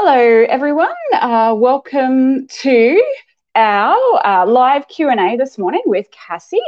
Hello, everyone. Uh, welcome to our uh, live Q&A this morning with Cassie.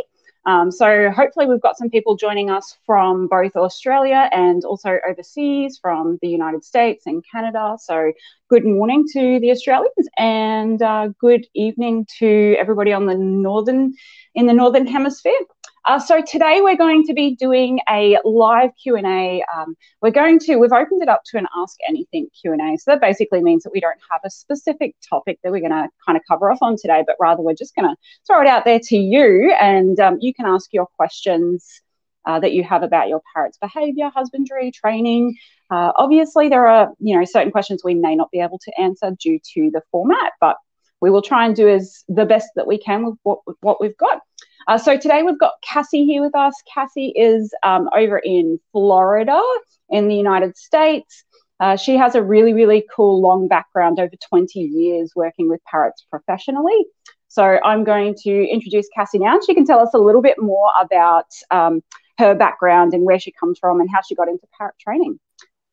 Um, so hopefully we've got some people joining us from both Australia and also overseas from the United States and Canada. So good morning to the Australians and uh, good evening to everybody on the northern in the northern hemisphere. Uh, so today we're going to be doing a live Q&A. Um, we're going to, we've opened it up to an Ask Anything Q&A. So that basically means that we don't have a specific topic that we're going to kind of cover off on today, but rather we're just going to throw it out there to you and um, you can ask your questions uh, that you have about your parrot's behavior, husbandry, training. Uh, obviously, there are, you know, certain questions we may not be able to answer due to the format, but we will try and do as the best that we can with what, with what we've got. Uh, so today we've got Cassie here with us. Cassie is um, over in Florida in the United States. Uh, she has a really, really cool long background over 20 years working with parrots professionally. So I'm going to introduce Cassie now, she can tell us a little bit more about um, her background and where she comes from and how she got into parrot training.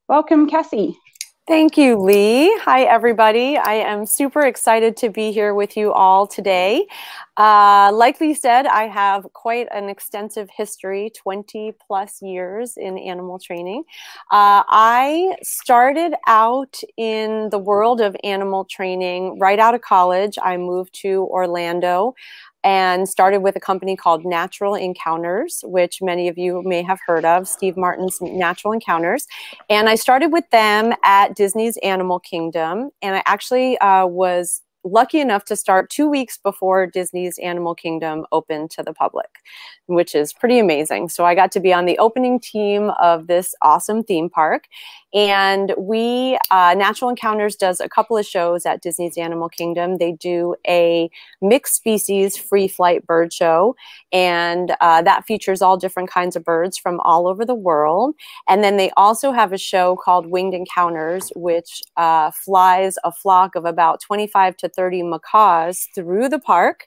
Welcome, Cassie. Thank you, Lee. Hi, everybody. I am super excited to be here with you all today. Uh, like Lee said, I have quite an extensive history 20 plus years in animal training. Uh, I started out in the world of animal training right out of college. I moved to Orlando and started with a company called Natural Encounters, which many of you may have heard of, Steve Martin's Natural Encounters. And I started with them at Disney's Animal Kingdom. And I actually uh, was lucky enough to start two weeks before Disney's Animal Kingdom opened to the public, which is pretty amazing. So I got to be on the opening team of this awesome theme park. And we, uh, Natural Encounters does a couple of shows at Disney's Animal Kingdom. They do a mixed species free flight bird show, and uh, that features all different kinds of birds from all over the world. And then they also have a show called Winged Encounters, which uh, flies a flock of about 25 to 30 macaws through the park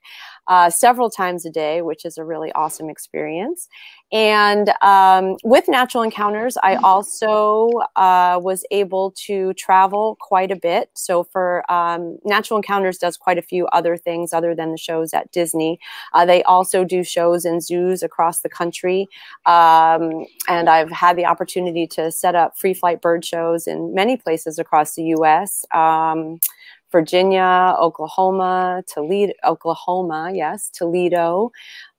uh, several times a day, which is a really awesome experience. And um, with Natural Encounters, I also uh, was able to travel quite a bit. So for um, Natural Encounters does quite a few other things other than the shows at Disney. Uh, they also do shows in zoos across the country. Um, and I've had the opportunity to set up free flight bird shows in many places across the U.S. Virginia, Oklahoma, Toledo, Oklahoma, yes, Toledo,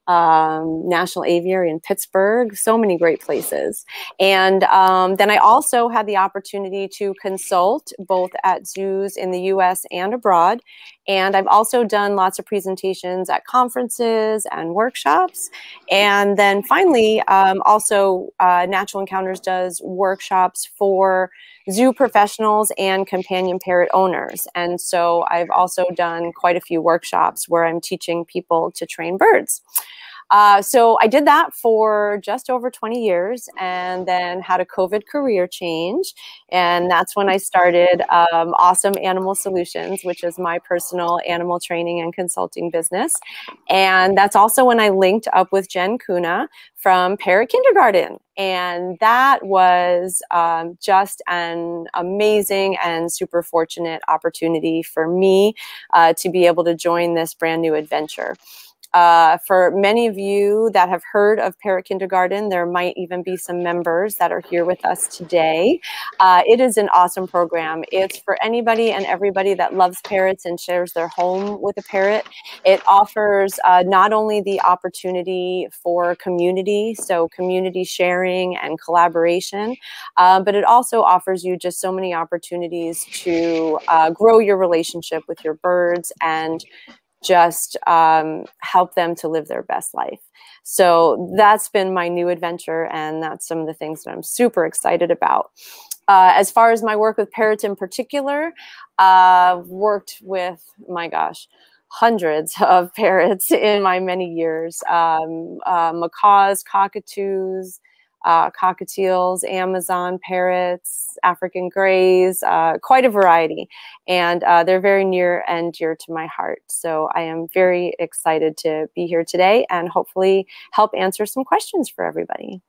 um, National Aviary in Pittsburgh, so many great places. And um, then I also had the opportunity to consult both at zoos in the US and abroad. And I've also done lots of presentations at conferences and workshops. And then finally, um, also uh, Natural Encounters does workshops for zoo professionals and companion parrot owners. And so I've also done quite a few workshops where I'm teaching people to train birds. Uh, so I did that for just over 20 years and then had a COVID career change. And that's when I started um, Awesome Animal Solutions, which is my personal animal training and consulting business. And that's also when I linked up with Jen Cunha from Parrot Kindergarten. And that was um, just an amazing and super fortunate opportunity for me uh, to be able to join this brand new adventure. Uh, for many of you that have heard of Parrot Kindergarten, there might even be some members that are here with us today. Uh, it is an awesome program. It's for anybody and everybody that loves parrots and shares their home with a parrot. It offers uh, not only the opportunity for community, so community sharing and collaboration, uh, but it also offers you just so many opportunities to uh, grow your relationship with your birds and just um, help them to live their best life. So that's been my new adventure, and that's some of the things that I'm super excited about. Uh, as far as my work with parrots in particular, I've uh, worked with, my gosh, hundreds of parrots in my many years. Um, uh, macaws, cockatoos, uh, cockatiels, Amazon parrots, African greys, uh, quite a variety. And uh, they're very near and dear to my heart. So I am very excited to be here today and hopefully help answer some questions for everybody.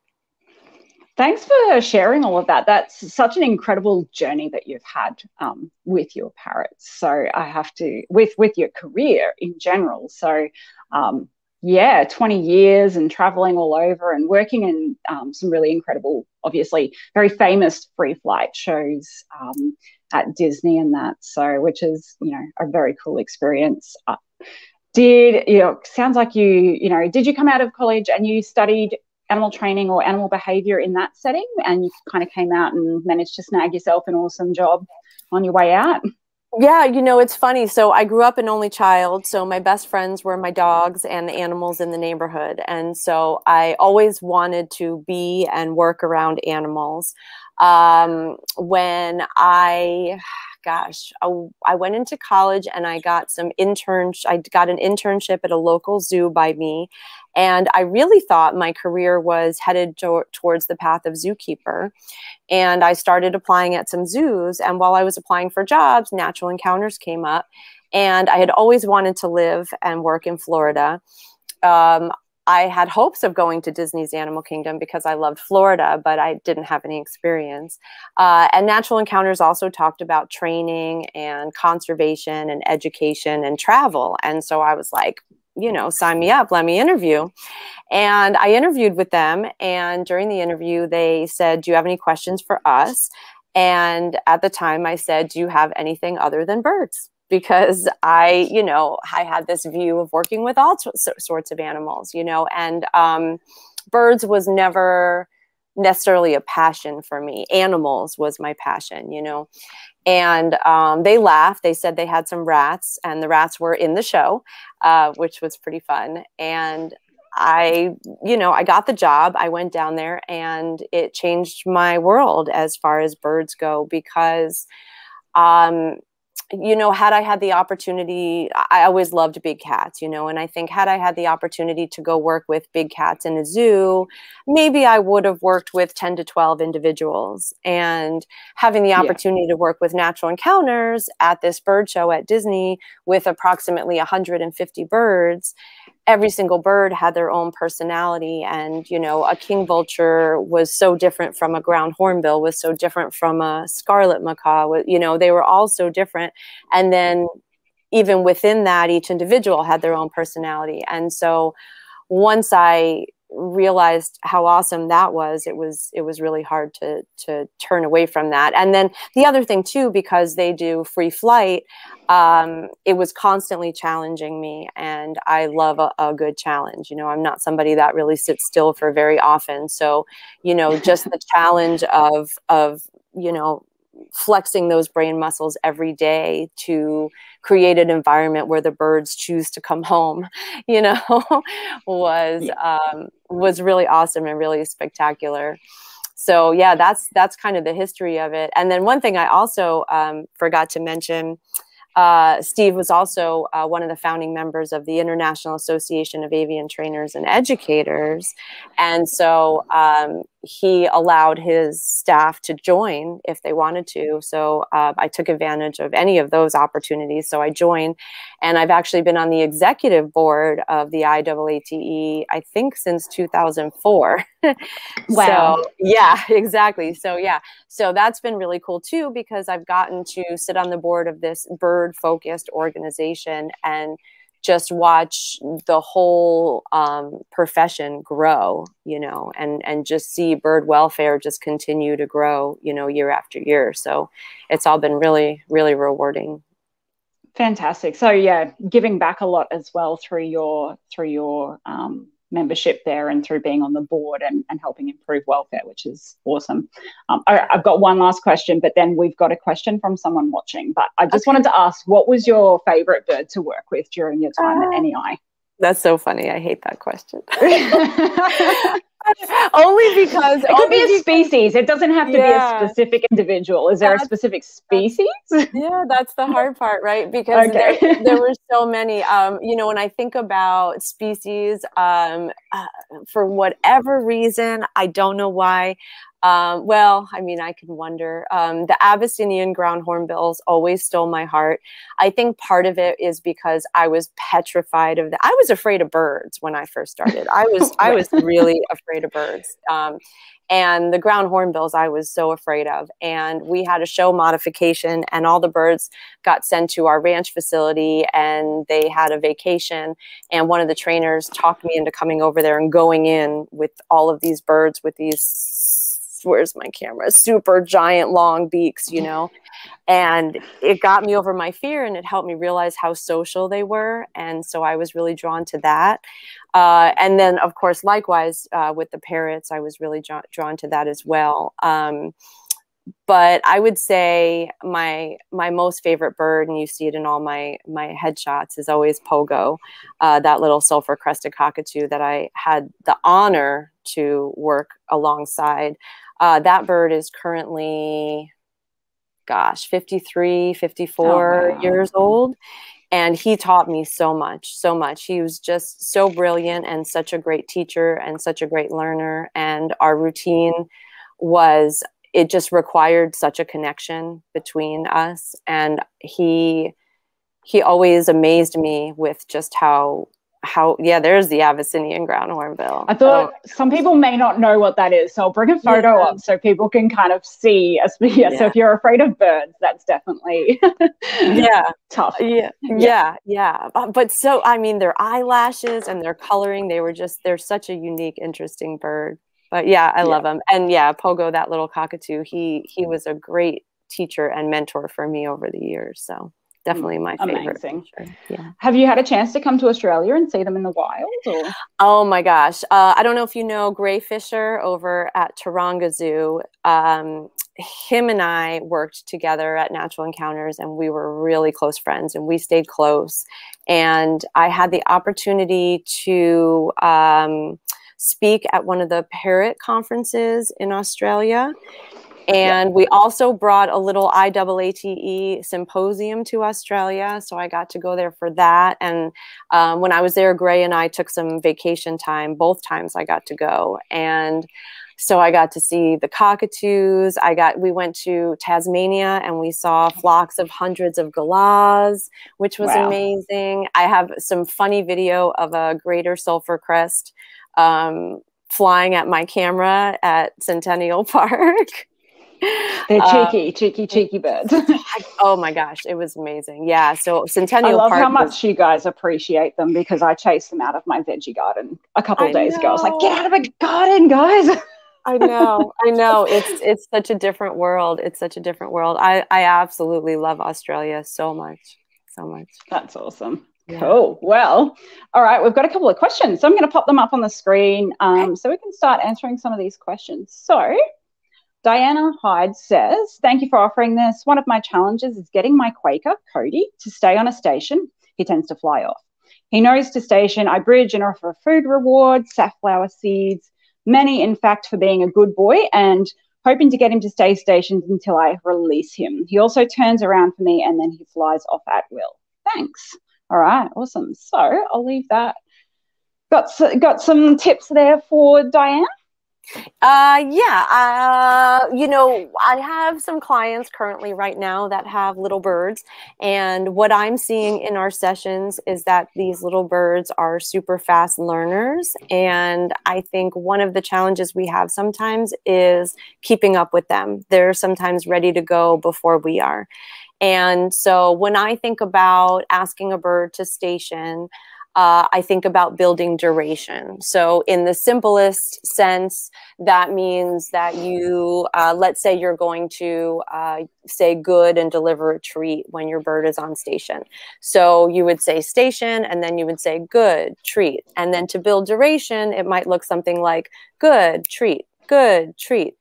thanks for sharing all of that. That's such an incredible journey that you've had um, with your parrots. So I have to with with your career in general. So um, yeah, 20 years and traveling all over and working in um, some really incredible, obviously very famous free flight shows um, at Disney and that. So which is you know a very cool experience. Uh, did you know? Sounds like you you know. Did you come out of college and you studied animal training or animal behavior in that setting and you kind of came out and managed to snag yourself an awesome job on your way out? Yeah, you know, it's funny. So I grew up an only child. So my best friends were my dogs and the animals in the neighborhood. And so I always wanted to be and work around animals. Um, when I gosh, I, I, went into college and I got some interns. I got an internship at a local zoo by me. And I really thought my career was headed to, towards the path of zookeeper. And I started applying at some zoos. And while I was applying for jobs, natural encounters came up. And I had always wanted to live and work in Florida. Um, I had hopes of going to Disney's Animal Kingdom because I loved Florida, but I didn't have any experience. Uh, and Natural Encounters also talked about training and conservation and education and travel. And so I was like, you know, sign me up, let me interview. And I interviewed with them. And during the interview, they said, Do you have any questions for us? And at the time, I said, Do you have anything other than birds? Because I, you know, I had this view of working with all sorts of animals, you know, and um, birds was never necessarily a passion for me. Animals was my passion, you know. And um, they laughed. They said they had some rats, and the rats were in the show, uh, which was pretty fun. And I, you know, I got the job. I went down there, and it changed my world as far as birds go because um, you know, had I had the opportunity, I always loved big cats, you know, and I think had I had the opportunity to go work with big cats in a zoo, maybe I would have worked with 10 to 12 individuals. And having the opportunity yeah. to work with natural encounters at this bird show at Disney with approximately 150 birds, every single bird had their own personality and you know a king vulture was so different from a ground hornbill was so different from a scarlet macaw you know they were all so different. And then even within that each individual had their own personality. And so once i realized how awesome that was it was it was really hard to to turn away from that. And then the other thing too because they do free flight um, it was constantly challenging me and i love a, a, good challenge. You know i'm not somebody that really sits still for very often. So you know just the challenge of of you know flexing those brain muscles every day to create an environment where the birds choose to come home you know was um, was really awesome and really spectacular. So yeah that's that's kind of the history of it. And then one thing i also um, forgot to mention uh, Steve was also uh, one of the founding members of the International Association of Avian Trainers and Educators. And so um, he allowed his staff to join if they wanted to. So uh, I took advantage of any of those opportunities. So I joined, and I've actually been on the executive board of the IAATE, I think, since 2004. wow. So, yeah, exactly. So, yeah. So that's been really cool too, because I've gotten to sit on the board of this bird focused organization and just watch the whole um, profession grow, you know, and and just see bird welfare just continue to grow, you know, year after year. So it's all been really, really rewarding. Fantastic. So yeah, giving back a lot as well through your through your um, membership there and through being on the board and, and helping improve welfare, which is awesome. Um, I, have got one last question, but then we've got a question from someone watching. But I just okay. wanted to ask, what was your favorite bird to work with during your time uh, at NEI? That's so funny. I hate that question. only because it could be a species. It doesn't have to yeah. be a specific individual. Is there that's, a specific species? yeah, that's the hard part, right? Because okay. there, there, were so many. Um, you know, when I think about species, um, uh, for whatever reason, I don't know why. Um, well, I mean, I can wonder. Um, the Abyssinian ground hornbills always stole my heart. I think part of it is because I was petrified of that. I was afraid of birds when I first started. I was I was really afraid of birds. Um, and the ground hornbills I was so afraid of. And we had a show modification, and all the birds got sent to our ranch facility, and they had a vacation. And one of the trainers talked me into coming over there and going in with all of these birds with these where's my camera? Super giant long beaks you know? And it got me over my fear and it helped me realize how social they were. And so i was really drawn to that. Uh, and then of course likewise uh, with the parrots i was really drawn, to that as well. Um, but I would say my my most favorite bird, and you see it in all my my headshots, is always Pogo, uh, that little sulfur crested cockatoo that I had the honor to work alongside. Uh, that bird is currently, gosh, 53, 54 oh, wow. years old. And he taught me so much, so much. He was just so brilliant and such a great teacher and such a great learner. And our routine was, it just required such a connection between us. And he, he always amazed me with just how how yeah there's the abyssinian ground hornbill i thought oh. some people may not know what that is so i'll bring a photo yeah. up so people can kind of see as yeah, yeah, so if you're afraid of birds that's definitely yeah. tough. Yeah. Yeah. Yeah uh, but so i mean their eyelashes and their coloring they were just they're such a unique interesting bird. But yeah i love them and yeah pogo that little cockatoo he he was a great teacher and mentor for me over the years so definitely my favorite. Amazing. Sure. Yeah. Have you had a chance to come to Australia and see them in the wild? Or? Oh my gosh. Uh, I don't know if you know Gray Fisher over at Taronga Zoo. Um, him and I worked together at Natural Encounters and we were really close friends and we stayed close. And I had the opportunity to um, speak at one of the parrot conferences in Australia. And we also brought a little IAATE symposium to Australia. So I got to go there for that. And um, when I was there, Gray and I took some vacation time. Both times I got to go. And so I got to see the cockatoos. I got we went to Tasmania and we saw flocks of hundreds of galahs, which was wow. amazing. I have some funny video of a greater sulfur crest um, flying at my camera at Centennial Park. They're cheeky, uh, cheeky, cheeky birds. oh my gosh, it was amazing. Yeah. So Centennial I love Park how much was, you guys appreciate them because I chased them out of my veggie garden a couple of days know. ago. I was like, get out of the garden, guys. I know, I know. It's it's such a different world. It's such a different world. I I absolutely love Australia so much, so much. That's awesome. Yeah. Cool. Well, all right. We've got a couple of questions, so I'm going to pop them up on the screen, um, so we can start answering some of these questions. So, Diana Hyde says, Thank you for offering this. One of my challenges is getting my Quaker, Cody, to stay on a station. He tends to fly off. He knows to station. I bridge and offer food rewards, safflower seeds, many, in fact, for being a good boy, and hoping to get him to stay stationed until I release him. He also turns around for me and then he flies off at will. Thanks. All right, awesome. So I'll leave that. Got, got some tips there for Diane? Uh, yeah. Uh, you know, I have some clients currently right now that have little birds. And what I'm seeing in our sessions is that these little birds are super fast learners. And I think one of the challenges we have sometimes is keeping up with them. They're sometimes ready to go before we are. And so when I think about asking a bird to station, uh, I think about building duration. So, in the simplest sense, that means that you, uh, let's say you're going to uh, say good and deliver a treat when your bird is on station. So, you would say station and then you would say good, treat. And then to build duration, it might look something like good, treat, good, treat,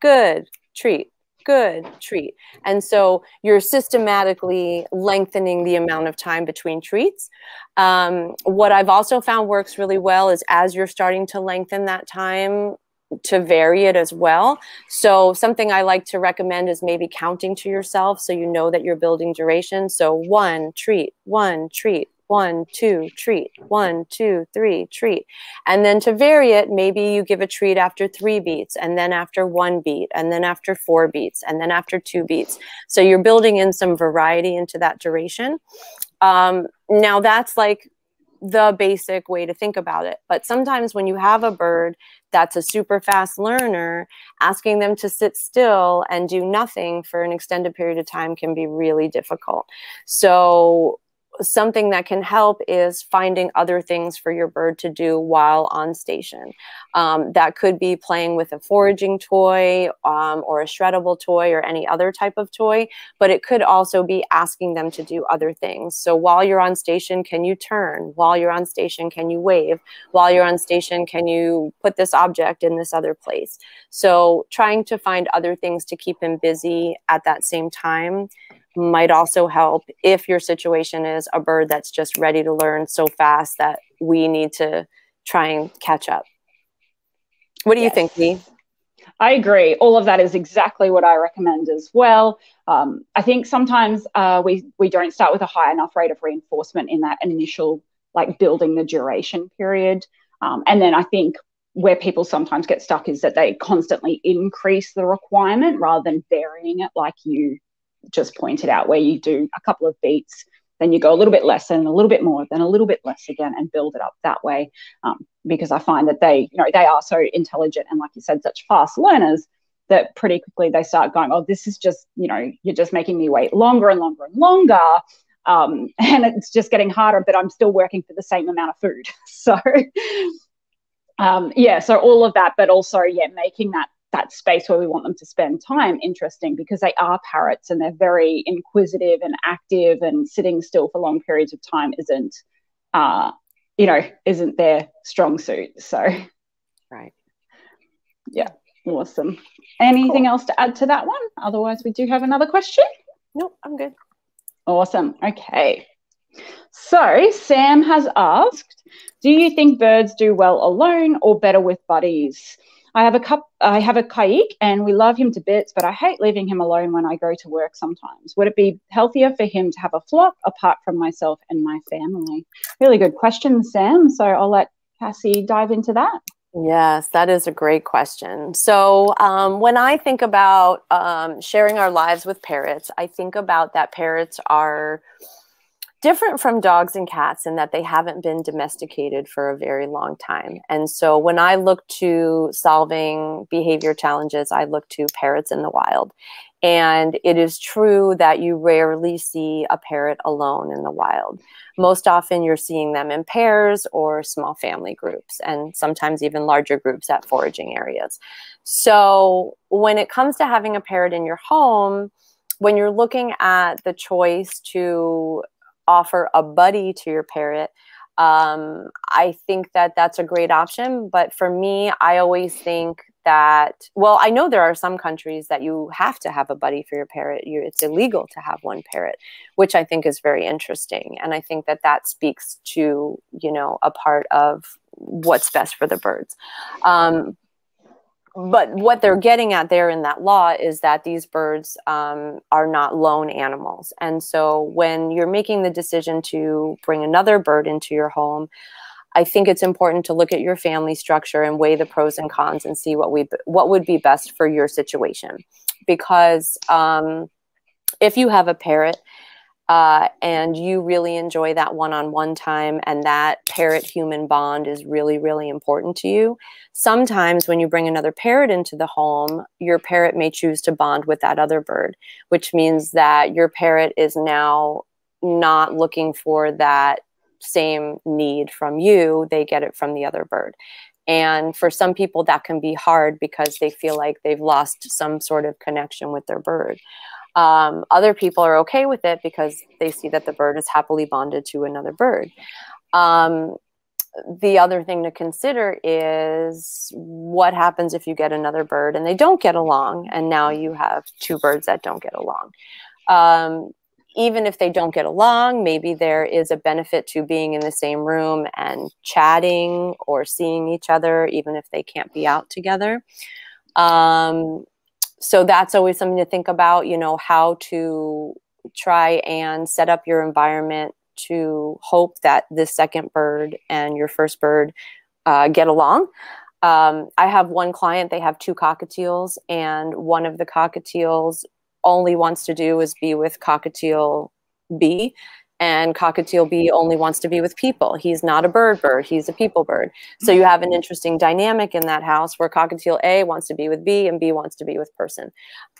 good, treat good treat. And so you're systematically lengthening the amount of time between treats. Um, what I've also found works really well is as you're starting to lengthen that time, to vary it as well. So something I like to recommend is maybe counting to yourself so you know that you're building duration. So one treat, one treat, one, two, treat, one, two, three, treat. And then to vary it, maybe you give a treat after three beats, and then after one beat, and then after four beats, and then after two beats. So you're building in some variety into that duration. Um, now that's like the basic way to think about it. But sometimes when you have a bird that's a super fast learner, asking them to sit still and do nothing for an extended period of time can be really difficult. So something that can help is finding other things for your bird to do while on station. Um, that could be playing with a foraging toy um, or a shreddable toy or any other type of toy, but it could also be asking them to do other things. So while you're on station, can you turn? While you're on station, can you wave? While you're on station, can you put this object in this other place? So trying to find other things to keep him busy at that same time might also help if your situation is a bird that's just ready to learn so fast that we need to try and catch up. What do yes. you think, Lee? I agree. All of that is exactly what I recommend as well. Um, I think sometimes uh, we we don't start with a high enough rate of reinforcement in that initial like building the duration period, um, and then I think where people sometimes get stuck is that they constantly increase the requirement rather than varying it like you just pointed out, where you do a couple of beats, then you go a little bit less and a little bit more, then a little bit less again, and build it up that way. Um, because I find that they, you know, they are so intelligent and, like you said, such fast learners that pretty quickly they start going, oh, this is just, you know, you're just making me wait longer and longer and longer. Um, and it's just getting harder, but I'm still working for the same amount of food. So, um, yeah, so all of that, but also, yeah, making that that space where we want them to spend time interesting because they are parrots and they're very inquisitive and active and sitting still for long periods of time isn't uh, you know isn't their strong suit. So right. yeah awesome. Anything cool. else to add to that one? Otherwise we do have another question. Nope i'm good. Awesome. Okay. So sam has asked do you think birds do well alone or better with buddies I have a cup. I have a caique, and we love him to bits. But I hate leaving him alone when I go to work. Sometimes, would it be healthier for him to have a flock apart from myself and my family? Really good question, Sam. So I'll let Cassie dive into that. Yes, that is a great question. So, um, when I think about um, sharing our lives with parrots, I think about that parrots are different from dogs and cats in that they haven't been domesticated for a very long time. And so when I look to solving behavior challenges, I look to parrots in the wild. And it is true that you rarely see a parrot alone in the wild. Most often, you're seeing them in pairs or small family groups, and sometimes even larger groups at foraging areas. So, when it comes to having a parrot in your home, when you're looking at the choice to offer a buddy to your parrot, um, I think that that's a great option. But for me, I always think that, well, I know there are some countries that you have to have a buddy for your parrot. you it's illegal to have one parrot, which I think is very interesting. And I think that that speaks to, you know, a part of what's best for the birds. Um, but what they're getting at there in that law is that these birds um, are not lone animals. And so when you're making the decision to bring another bird into your home, I think it's important to look at your family structure and weigh the pros and cons and see what we what would be best for your situation. Because um, if you have a parrot uh, and you really enjoy that one-on-one time and that parrot human bond is really really important to you. Sometimes when you bring another parrot into the home your parrot may choose to bond with that other bird which means that your parrot is now not looking for that same need from you. They get it from the other bird. And for some people that can be hard because they feel like they've lost some sort of connection with their bird um, other people are okay with it because they see that the bird is happily bonded to another bird. Um, the other thing to consider is what happens if you get another bird and they don't get along, and now you have two birds that don't get along. Um, even if they don't get along, maybe there is a benefit to being in the same room and chatting or seeing each other, even if they can't be out together. Um, so that's always something to think about you know how to try and set up your environment to hope that this second bird and your first bird uh, get along. Um, I have one client, they have two cockatiels, and one of the cockatiels only wants to do is be with cockatiel B, and cockatiel B only wants to be with people. He's not a bird bird, he's a people bird. So you have an interesting dynamic in that house where cockatiel A wants to be with B and B wants to be with person.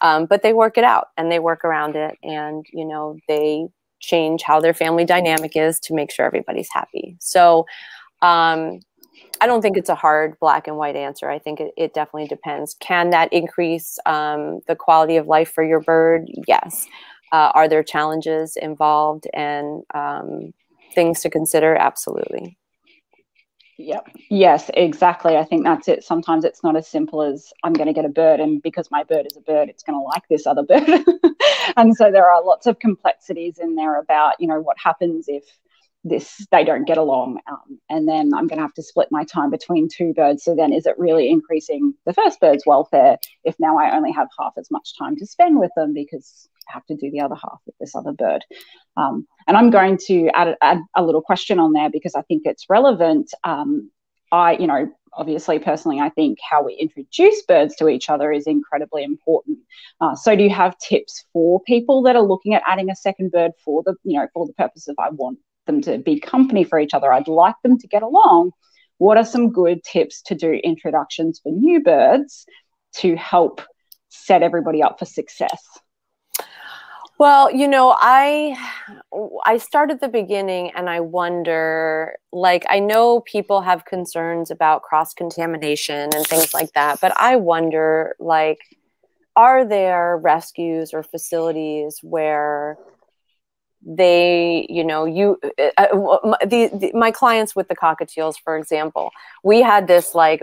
Um, but they work it out and they work around it and, you know, they change how their family dynamic is to make sure everybody's happy. So um, I don't think it's a hard black and white answer. I think it, it definitely depends. Can that increase um, the quality of life for your bird? Yes. Uh, are there challenges involved and um, things to consider? Absolutely. Yep. Yes, exactly. I think that's it. Sometimes it's not as simple as I'm going to get a bird, and because my bird is a bird, it's going to like this other bird. and so there are lots of complexities in there about, you know, what happens if this they don't get along um, and then i'm going to have to split my time between two birds. So then is it really increasing the first bird's welfare if now i only have half as much time to spend with them because i have to do the other half with this other bird? Um, and i'm going to add, add, a little question on there because i think it's relevant. Um, i you know obviously personally i think how we introduce birds to each other is incredibly important. Uh, so do you have tips for people that are looking at adding a second bird for the you know for the purpose of i want them to be company for each other. I'd like them to get along. What are some good tips to do introductions for new birds to help set everybody up for success? Well, you know, I I start at the beginning and I wonder like I know people have concerns about cross contamination and things like that, but I wonder like are there rescues or facilities where they you know you uh, uh the, the, my clients with the cockatiels for example we had this like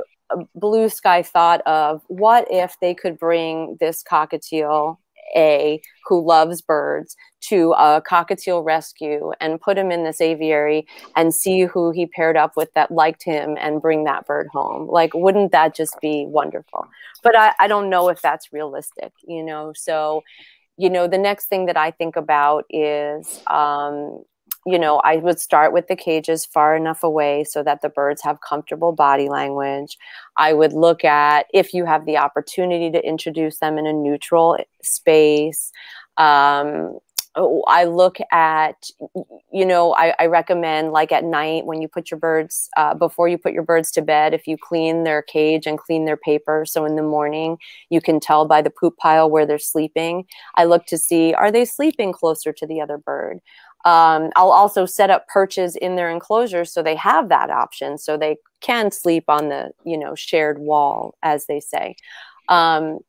blue sky thought of what if they could bring this cockatiel a who loves birds to a cockatiel rescue and put him in this aviary and see who he paired up with that liked him and bring that bird home? Like wouldn't that just be wonderful? But i, I don't know if that's realistic you know? So you know, the next thing that I think about is, um, you know, I would start with the cages far enough away so that the birds have comfortable body language. I would look at if you have the opportunity to introduce them in a neutral space. Um, I look at, you know, I, I, recommend like at night when you put your birds, uh, before you put your birds to bed, if you clean their cage and clean their paper. So in the morning, you can tell by the poop pile where they're sleeping. I look to see, are they sleeping closer to the other bird? Um, I'll also set up perches in their enclosures so they have that option so they can sleep on the, you know, shared wall, as they say. Um,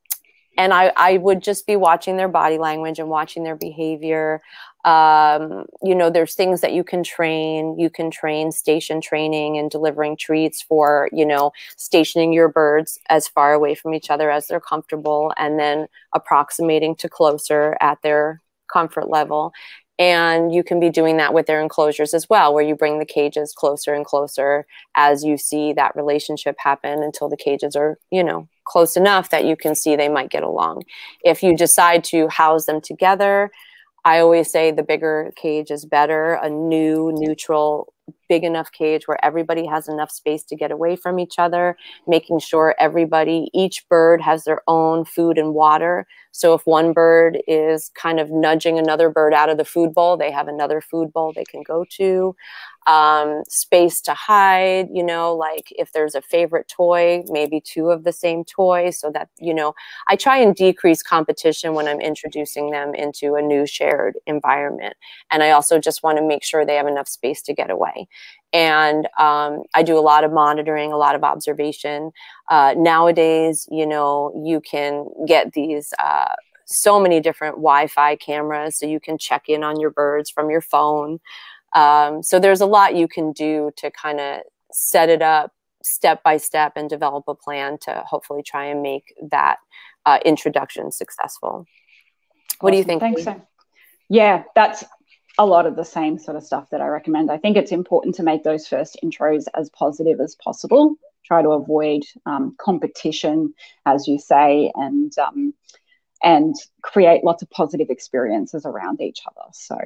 and I, I would just be watching their body language and watching their behavior. Um, you know there's things that you can train you can train station training and delivering treats for you know stationing your birds as far away from each other as they're comfortable and then approximating to closer at their comfort level. And you can be doing that with their enclosures as well, where you bring the cages closer and closer as you see that relationship happen until the cages are, you know, close enough that you can see they might get along. If you decide to house them together, I always say the bigger cage is better, a new, neutral, big enough cage where everybody has enough space to get away from each other, making sure everybody, each bird has their own food and water. So if one bird is kind of nudging another bird out of the food bowl, they have another food bowl they can go to um, space to hide, you know, like if there's a favorite toy, maybe two of the same toy so that, you know, I try and decrease competition when I'm introducing them into a new shared environment. And I also just want to make sure they have enough space to get away. And um, I do a lot of monitoring, a lot of observation. Uh, nowadays, you know, you can get these. Uh, so many different Wi-Fi cameras, so you can check in on your birds from your phone. Um, so there's a lot you can do to kind of set it up step by step and develop a plan to hopefully try and make that uh, introduction successful. What awesome. do you think? Thanks. So. Yeah, that's a lot of the same sort of stuff that I recommend. I think it's important to make those first intros as positive as possible. Try to avoid um, competition, as you say, and um, and create lots of positive experiences around each other. So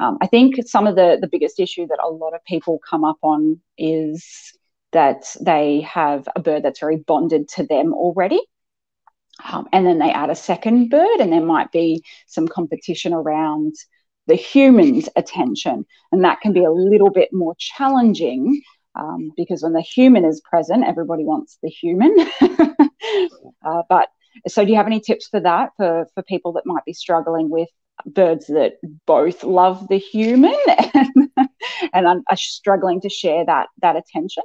um, I think some of the, the biggest issue that a lot of people come up on is that they have a bird that's very bonded to them already. Um, and then they add a second bird, and there might be some competition around the human's attention. And that can be a little bit more challenging um, because when the human is present, everybody wants the human. uh, but so, do you have any tips for that for, for people that might be struggling with birds that both love the human and, and are struggling to share that that attention?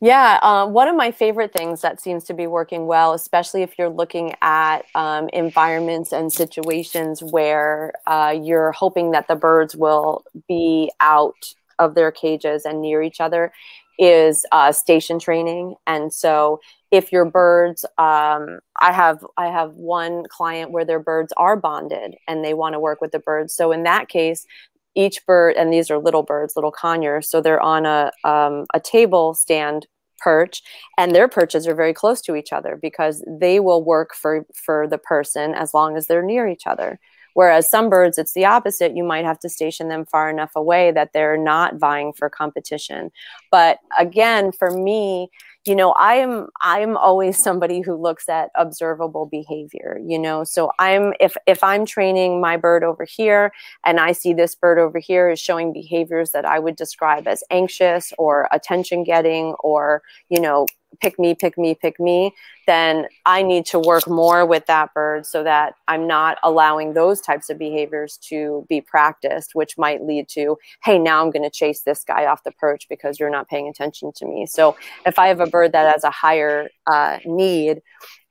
Yeah, um, one of my favorite things that seems to be working well, especially if you're looking at um, environments and situations where uh, you're hoping that the birds will be out of their cages and near each other, is uh, station training. And so, if your birds, um, I have I have one client where their birds are bonded and they want to work with the birds. So in that case, each bird, and these are little birds, little conures, so they're on a, um, a table stand perch and their perches are very close to each other because they will work for for the person as long as they're near each other. Whereas some birds it's the opposite. You might have to station them far enough away that they're not vying for competition. But again for me you know i'm i'm always somebody who looks at observable behavior you know? So i'm if if i'm training my bird over here and i see this bird over here is showing behaviors that i would describe as anxious or attention getting or you know pick me, pick me, pick me, then I need to work more with that bird so that I'm not allowing those types of behaviors to be practiced, which might lead to, hey, now I'm going to chase this guy off the perch because you're not paying attention to me. So if I have a bird that has a higher uh, need,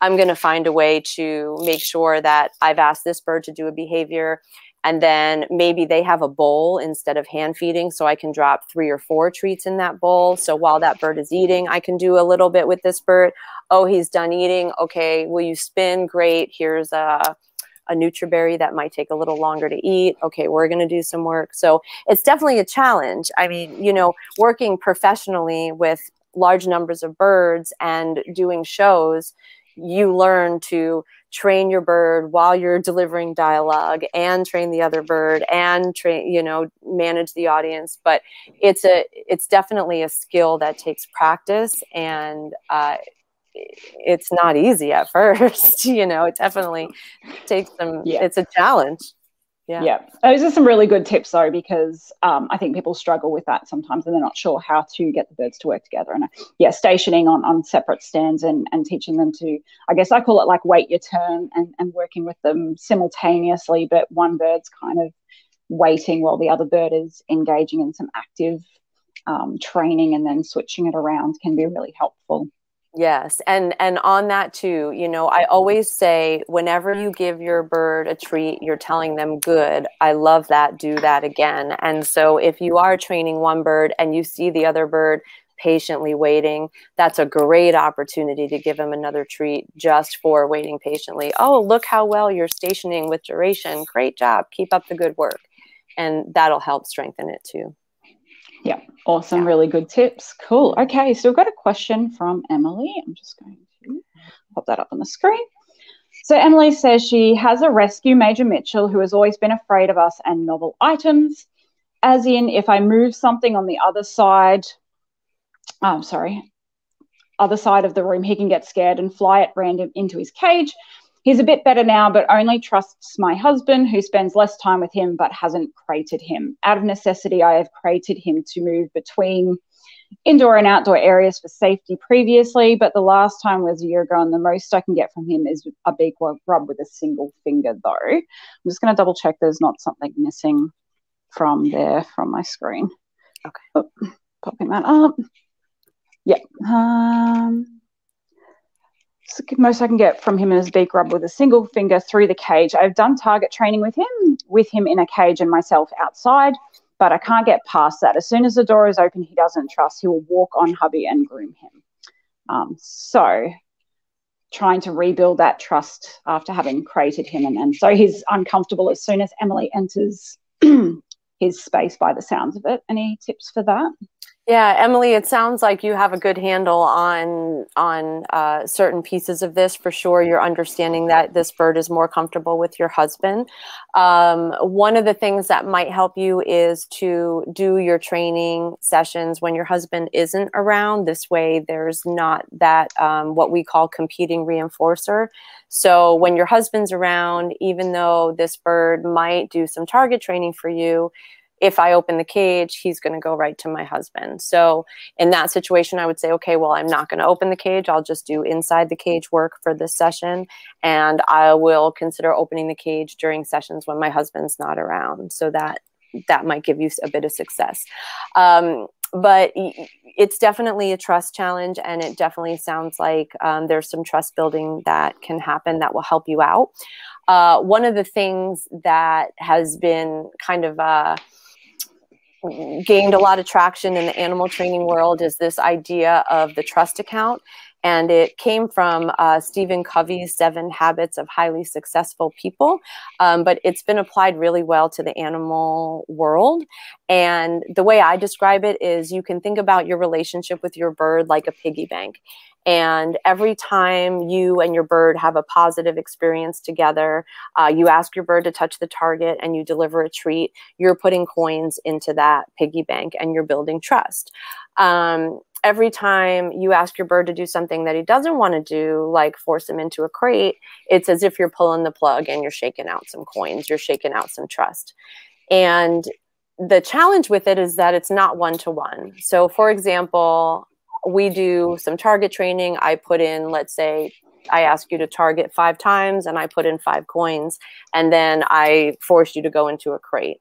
I'm going to find a way to make sure that I've asked this bird to do a behavior and then maybe they have a bowl instead of hand feeding so i can drop three or four treats in that bowl so while that bird is eating i can do a little bit with this bird oh he's done eating okay will you spin great here's a a nutriberry that might take a little longer to eat. Okay, we're going to do some work. So it's definitely a challenge. I mean, you know, working professionally with large numbers of birds and doing shows, you learn to train your bird while you're delivering dialogue and train the other bird and train you know manage the audience but it's a it's definitely a skill that takes practice and uh, it's not easy at first you know it definitely takes some yeah. it's a challenge yeah. yeah. Those are some really good tips, though, because um, I think people struggle with that sometimes and they're not sure how to get the birds to work together. And uh, yeah, stationing on, on separate stands and, and teaching them to, I guess I call it like wait your turn and, and working with them simultaneously, but one bird's kind of waiting while the other bird is engaging in some active um, training and then switching it around can be really helpful. Yes. And and on that too, you know, I always say whenever you give your bird a treat, you're telling them good. I love that. Do that again. And so if you are training one bird and you see the other bird patiently waiting, that's a great opportunity to give him another treat just for waiting patiently. Oh, look how well you're stationing with duration. Great job. Keep up the good work. And that'll help strengthen it too. Yeah, awesome. Yeah. Really good tips. Cool. Okay, so we've got a question from Emily. I'm just going to pop that up on the screen. So Emily says she has a rescue Major Mitchell who has always been afraid of us and novel items. As in, if I move something on the other side, I'm oh, sorry, other side of the room, he can get scared and fly at random into his cage He's a bit better now, but only trusts my husband, who spends less time with him but hasn't crated him. Out of necessity, I have crated him to move between indoor and outdoor areas for safety previously, but the last time was a year ago, and the most I can get from him is a big rub with a single finger, though. I'm just going to double check there's not something missing from there from my screen. Okay. Oh, popping that up. Yeah. Um, most I can get from him is beak rub with a single finger through the cage. I've done target training with him, with him in a cage and myself outside, but I can't get past that. As soon as the door is open, he doesn't trust. He will walk on hubby and groom him. Um, so trying to rebuild that trust after having created him. And, and so he's uncomfortable as soon as Emily enters his space by the sounds of it. Any tips for that? Yeah, Emily, it sounds like you have a good handle on on uh, certain pieces of this for sure. You're understanding that this bird is more comfortable with your husband. Um, one of the things that might help you is to do your training sessions when your husband isn't around. This way, there's not that um, what we call competing reinforcer. So when your husband's around, even though this bird might do some target training for you, if I open the cage, he's going to go right to my husband. So in that situation, I would say, okay, well, I'm not going to open the cage. I'll just do inside the cage work for this session. And I will consider opening the cage during sessions when my husband's not around. So that that might give you a bit of success. Um, but it's definitely a trust challenge and it definitely sounds like um, there's some trust building that can happen that will help you out. Uh, one of the things that has been kind of uh, gained a lot of traction in the animal training world is this idea of the trust account. And it came from uh, Stephen Covey's Seven Habits of Highly Successful People. Um, but it's been applied really well to the animal world. And the way I describe it is you can think about your relationship with your bird like a piggy bank. And every time you and your bird have a positive experience together, uh, you ask your bird to touch the target and you deliver a treat, you're putting coins into that piggy bank and you're building trust. Um, every time you ask your bird to do something that he doesn't want to do, like force him into a crate, it's as if you're pulling the plug and you're shaking out some coins, you're shaking out some trust. And the challenge with it is that it's not one to one. So, for example, we do some target training. I put in, let's say, I ask you to target five times and I put in five coins, and then I force you to go into a crate.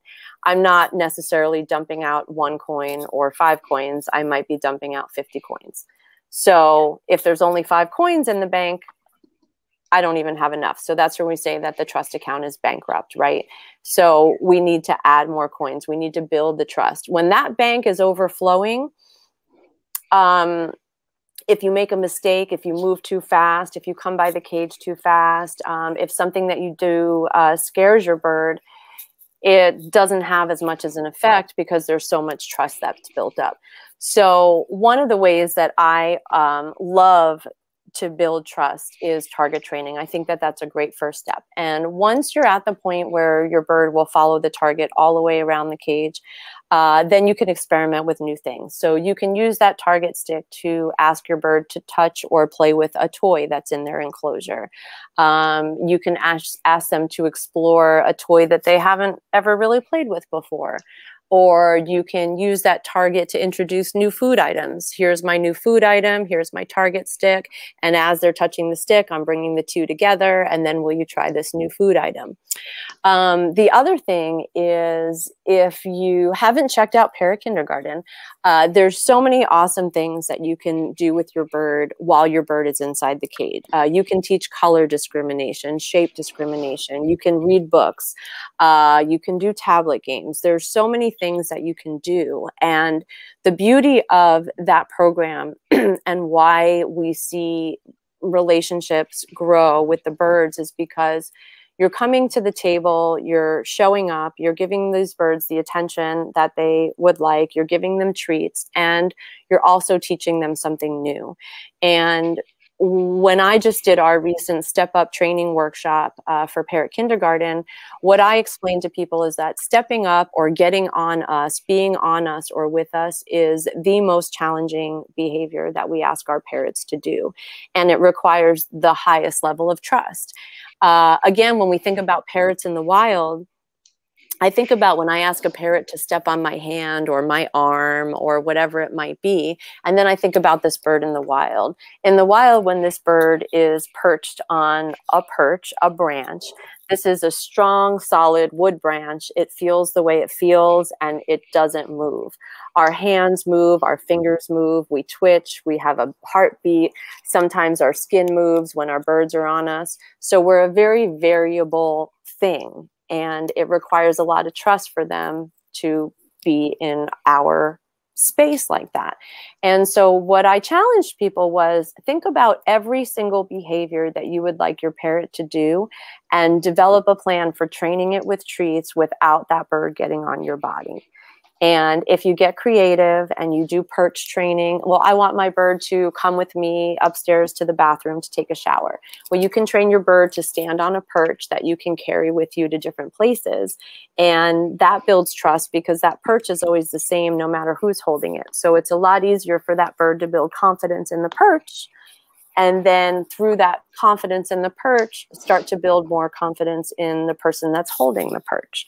I'm not necessarily dumping out one coin or five coins. I might be dumping out 50 coins. So if there's only five coins in the bank, I don't even have enough. So that's where we say that the trust account is bankrupt, right? So we need to add more coins. We need to build the trust. When that bank is overflowing, um, if you make a mistake, if you move too fast, if you come by the cage too fast, um, if something that you do uh, scares your bird, it doesn't have as much as an effect because there's so much trust that's built up. So one of the ways that I um, love to build trust is target training. I think that that's a great first step. And once you're at the point where your bird will follow the target all the way around the cage, uh, then you can experiment with new things. So you can use that target stick to ask your bird to touch or play with a toy that's in their enclosure. Um, you can ask, ask them to explore a toy that they haven't ever really played with before or you can use that target to introduce new food items. Here's my new food item, here's my target stick, and as they're touching the stick, I'm bringing the two together, and then will you try this new food item? Um, the other thing is if you haven't checked out Parrot Kindergarten, uh, there's so many awesome things that you can do with your bird while your bird is inside the cage. Uh, you can teach color discrimination, shape discrimination, you can read books, uh, you can do tablet games. There's so many things that you can do. And the beauty of that program and why we see relationships grow with the birds is because you're coming to the table, you're showing up, you're giving these birds the attention that they would like, you're giving them treats, and you're also teaching them something new. And when I just did our recent step up training workshop uh, for Parrot Kindergarten, what I explained to people is that stepping up or getting on us, being on us or with us is the most challenging behavior that we ask our parrots to do. And it requires the highest level of trust. Uh, again, when we think about parrots in the wild, I think about when I ask a parrot to step on my hand or my arm or whatever it might be. And then I think about this bird in the wild. In the wild, when this bird is perched on a perch, a branch, this is a strong, solid wood branch. It feels the way it feels and it doesn't move. Our hands move, our fingers move, we twitch, we have a heartbeat. Sometimes our skin moves when our birds are on us. So we're a very variable thing and it requires a lot of trust for them to be in our space like that. And so what I challenged people was think about every single behavior that you would like your parrot to do and develop a plan for training it with treats without that bird getting on your body. And if you get creative and you do perch training, well, I want my bird to come with me upstairs to the bathroom to take a shower. Well, you can train your bird to stand on a perch that you can carry with you to different places. And that builds trust because that perch is always the same no matter who's holding it. So it's a lot easier for that bird to build confidence in the perch and then through that confidence in the perch start to build more confidence in the person that's holding the perch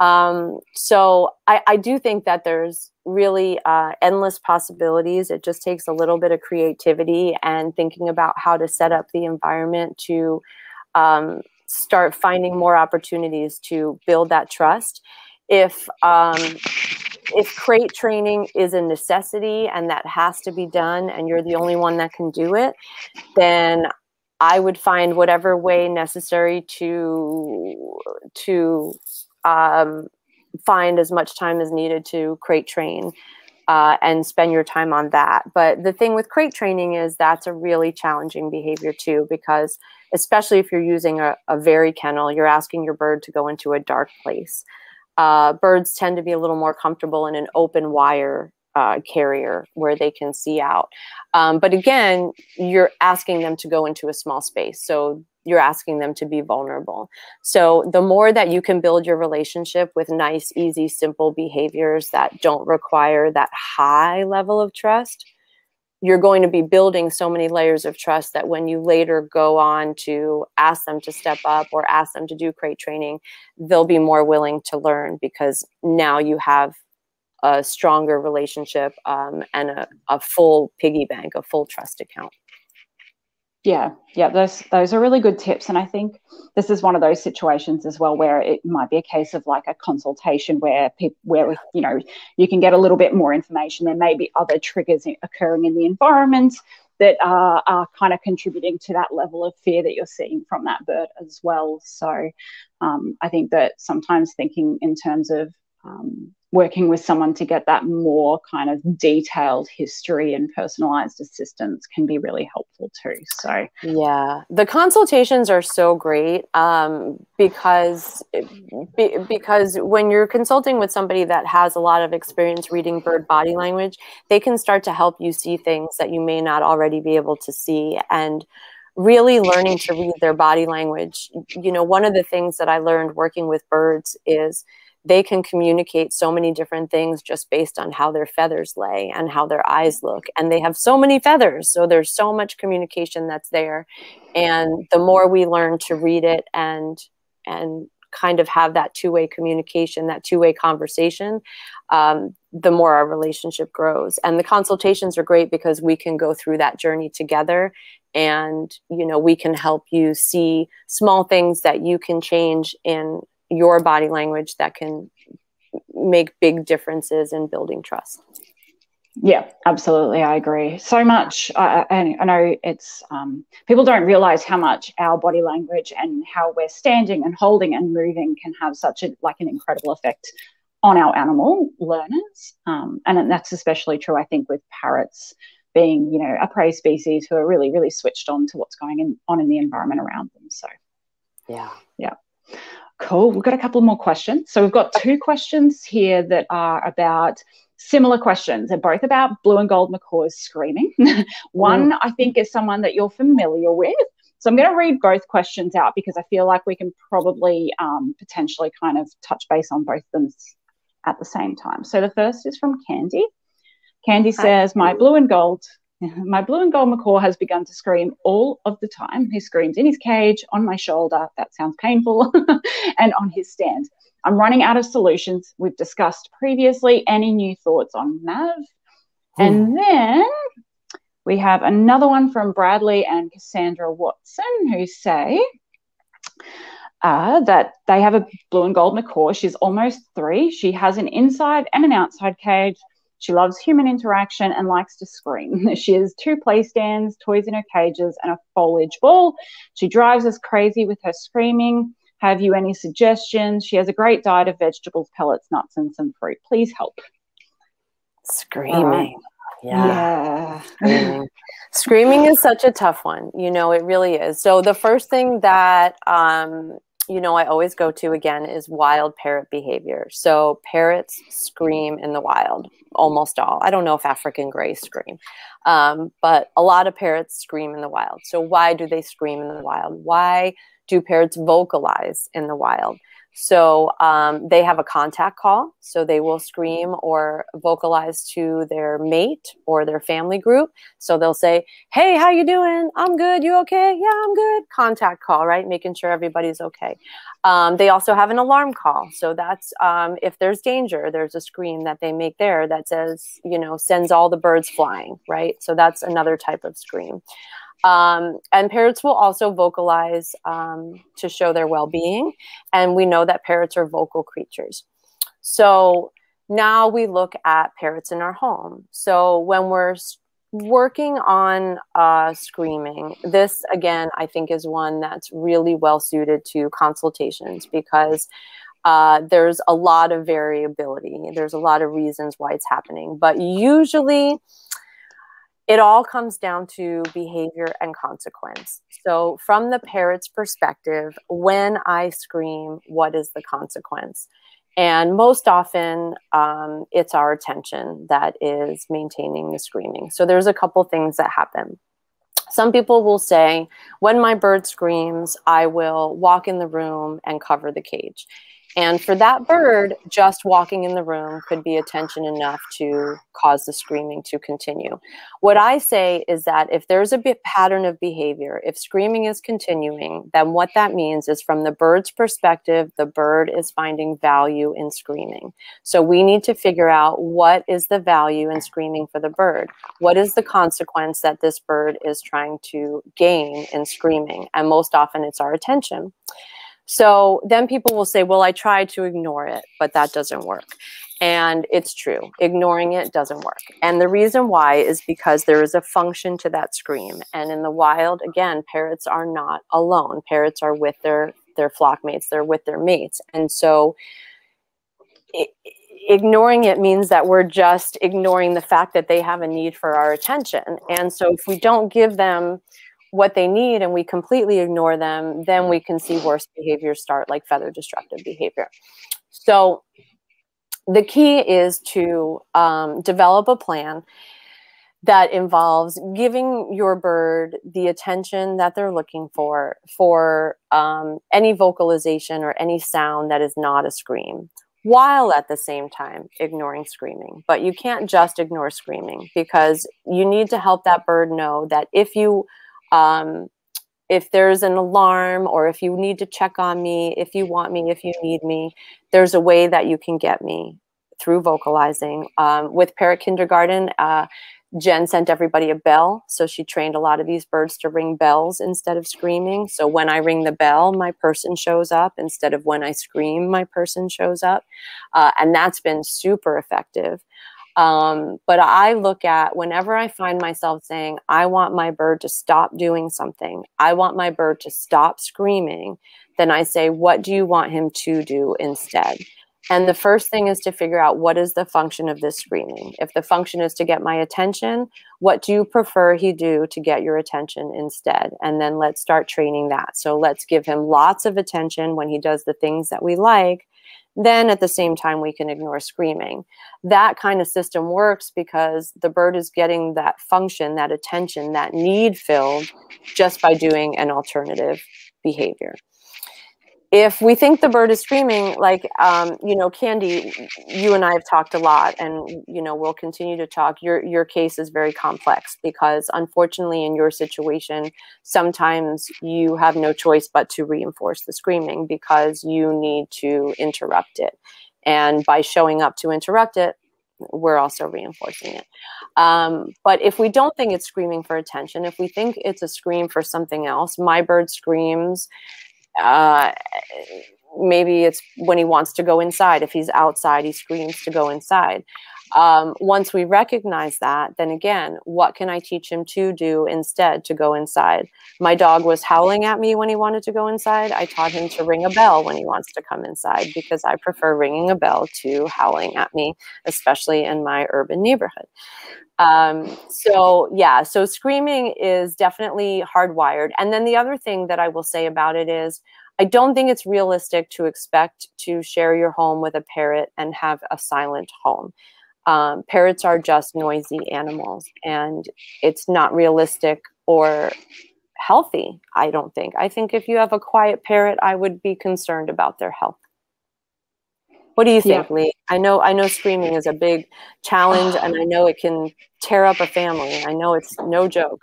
um, so I, I, do think that there's really uh, endless possibilities. It just takes a little bit of creativity and thinking about how to set up the environment to um, start finding more opportunities to build that trust. If um, if crate training is a necessity and that has to be done and you're the only one that can do it, then I would find whatever way necessary to to um, find as much time as needed to crate train uh, and spend your time on that. But the thing with crate training is that's a really challenging behavior too, because especially if you're using a, a Vari Kennel, you're asking your bird to go into a dark place uh, birds tend to be a little more comfortable in an open wire uh, carrier where they can see out. Um, but again, you're asking them to go into a small space. So you're asking them to be vulnerable. So the more that you can build your relationship with nice, easy, simple behaviors that don't require that high level of trust, you're going to be building so many layers of trust that when you later go on to ask them to step up or ask them to do crate training, they'll be more willing to learn because now you have a stronger relationship um, and a, a full piggy bank, a full trust account. Yeah, yeah, those those are really good tips, and I think this is one of those situations as well where it might be a case of like a consultation where people where you know you can get a little bit more information. There may be other triggers occurring in the environment that are, are kind of contributing to that level of fear that you're seeing from that bird as well. So um, I think that sometimes thinking in terms of um, working with someone to get that more kind of detailed history and personalized assistance can be really helpful too so. Yeah the consultations are so great um, because be, because when you're consulting with somebody that has a lot of experience reading bird body language they can start to help you see things that you may not already be able to see and really learning to read their body language. You know one of the things that i learned working with birds is they can communicate so many different things just based on how their feathers lay and how their eyes look. And they have so many feathers. So there's so much communication that's there. And the more we learn to read it and, and kind of have that two-way communication, that two-way conversation, um, the more our relationship grows. And the consultations are great because we can go through that journey together and you know we can help you see small things that you can change in your body language that can make big differences in building trust. Yeah, absolutely. I agree. So much. Uh, and I know it's um, people don't realize how much our body language and how we're standing and holding and moving can have such a like an incredible effect on our animal learners. Um, and that's especially true, I think, with parrots being, you know, a prey species who are really, really switched on to what's going in, on in the environment around them. So, yeah, yeah. Cool. We've got a couple more questions. So we've got two questions here that are about similar questions. They're both about blue and gold macaws screaming. One, mm. I think, is someone that you're familiar with. So I'm going to read both questions out because I feel like we can probably um, potentially kind of touch base on both of them at the same time. So the first is from Candy. Candy says, My blue and gold my blue and gold macaw has begun to scream all of the time. He screams in his cage, on my shoulder, that sounds painful, and on his stand. I'm running out of solutions. We've discussed previously. Any new thoughts on Mav? Hmm. And then we have another one from Bradley and Cassandra Watson who say uh, that they have a blue and gold macaw. She's almost three. She has an inside and an outside cage. She loves human interaction and likes to scream. She has two play stands, toys in her cages, and a foliage ball. She drives us crazy with her screaming. Have you any suggestions? She has a great diet of vegetables, pellets, nuts, and some fruit. Please help. Screaming. Yeah. yeah. Screaming is such a tough one. You know, it really is. So, the first thing that um, you know, I always go to again is wild parrot behavior. So parrots scream in the wild, almost all. I don't know if African gray scream, um, but a lot of parrots scream in the wild. So why do they scream in the wild? Why do parrots vocalize in the wild? So um, they have a contact call. So they will scream or vocalize to their mate or their family group. So they'll say, "Hey, how you doing? I'm good. You okay? Yeah, I'm good." Contact call, right? Making sure everybody's okay. Um, they also have an alarm call. So that's um, if there's danger, there's a scream that they make there that says, you know, sends all the birds flying, right? So that's another type of scream. Um, and parrots will also vocalize um, to show their well being. And we know that parrots are vocal creatures. So now we look at parrots in our home. So when we're working on uh, screaming, this again, I think, is one that's really well suited to consultations because. Uh, there's a lot of variability. There's a lot of reasons why it's happening. But usually, it all comes down to behavior and consequence. So, from the parrot's perspective, when I scream, what is the consequence? And most often, um, it's our attention that is maintaining the screaming. So, there's a couple things that happen. Some people will say, when my bird screams, I will walk in the room and cover the cage. And for that bird, just walking in the room could be attention enough to cause the screaming to continue. What I say is that if there's a pattern of behavior, if screaming is continuing, then what that means is from the bird's perspective, the bird is finding value in screaming. So we need to figure out what is the value in screaming for the bird? What is the consequence that this bird is trying to gain in screaming? And most often it's our attention. So then people will say, well, I tried to ignore it, but that doesn't work. And it's true, ignoring it doesn't work. And the reason why is because there is a function to that scream. And in the wild, again, parrots are not alone. Parrots are with their, their flock mates, they're with their mates. And so ignoring it means that we're just ignoring the fact that they have a need for our attention. And so if we don't give them what they need and we completely ignore them, then we can see worse behaviors start, like feather destructive behavior. So the key is to um, develop a plan that involves giving your bird the attention that they're looking for for um, any vocalization or any sound that is not a scream while at the same time ignoring screaming but you can't just ignore screaming because you need to help that bird know that if you um, if there's an alarm or if you need to check on me, if you want me, if you need me, there's a way that you can get me through vocalizing. Um, with Parrot Kindergarten, uh, Jen sent everybody a bell. So she trained a lot of these birds to ring bells instead of screaming. So when I ring the bell, my person shows up instead of when I scream, my person shows up. Uh, and that's been super effective. Um, but I look at whenever I find myself saying, I want my bird to stop doing something, I want my bird to stop screaming, then I say, What do you want him to do instead? And the first thing is to figure out what is the function of this screaming. If the function is to get my attention, what do you prefer he do to get your attention instead? And then let's start training that. So let's give him lots of attention when he does the things that we like then at the same time we can ignore screaming. That kind of system works because the bird is getting that function that attention that need filled just by doing an alternative behavior if we think the bird is screaming like um, you know candy you and i have talked a lot and you know we'll continue to talk your your case is very complex because unfortunately in your situation sometimes you have no choice but to reinforce the screaming because you need to interrupt it and by showing up to interrupt it we're also reinforcing it. Um, but if we don't think it's screaming for attention, if we think it's a scream for something else, my bird screams uh, maybe it's when he wants to go inside. If he's outside, he screams to go inside. Um, once we recognize that, then again, what can I teach him to do instead to go inside? My dog was howling at me when he wanted to go inside. I taught him to ring a bell when he wants to come inside because I prefer ringing a bell to howling at me, especially in my urban neighborhood. Um, so yeah, so screaming is definitely hardwired. And then the other thing that I will say about it is I don't think it's realistic to expect to share your home with a parrot and have a silent home. Um, parrots are just noisy animals, and it's not realistic or healthy, I don't think. I think if you have a quiet parrot, I would be concerned about their health. What do you think, yeah. Lee? I know I know screaming is a big challenge and I know it can tear up a family. I know it's no joke.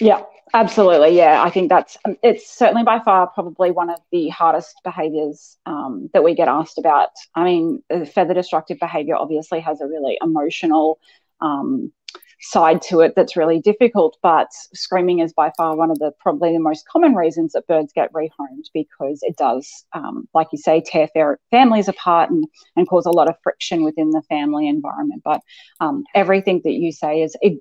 Yeah, absolutely. Yeah, I think that's um, it's certainly by far probably one of the hardest behaviors um, that we get asked about. I mean, feather destructive behavior obviously has a really emotional um, side to it that's really difficult. But screaming is by far one of the probably the most common reasons that birds get rehomed because it does, um, like you say, tear fa- families apart and, and cause a lot of friction within the family environment. But um, everything that you say is it,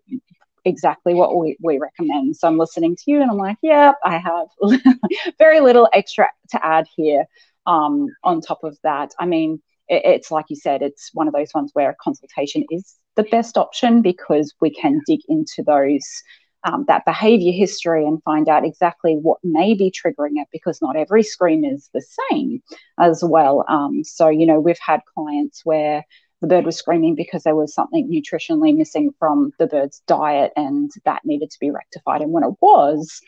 exactly what we, we recommend. So I'm listening to you and I'm like, yeah, I have very little extra to add here. Um, on top of that, I mean, it, it's like you said, it's one of those ones where a consultation is the best option because we can dig into those um, that behavior history and find out exactly what may be triggering it because not every scream is the same as well. Um, so, you know, we've had clients where the bird was screaming because there was something nutritionally missing from the bird's diet and that needed to be rectified. And when it was,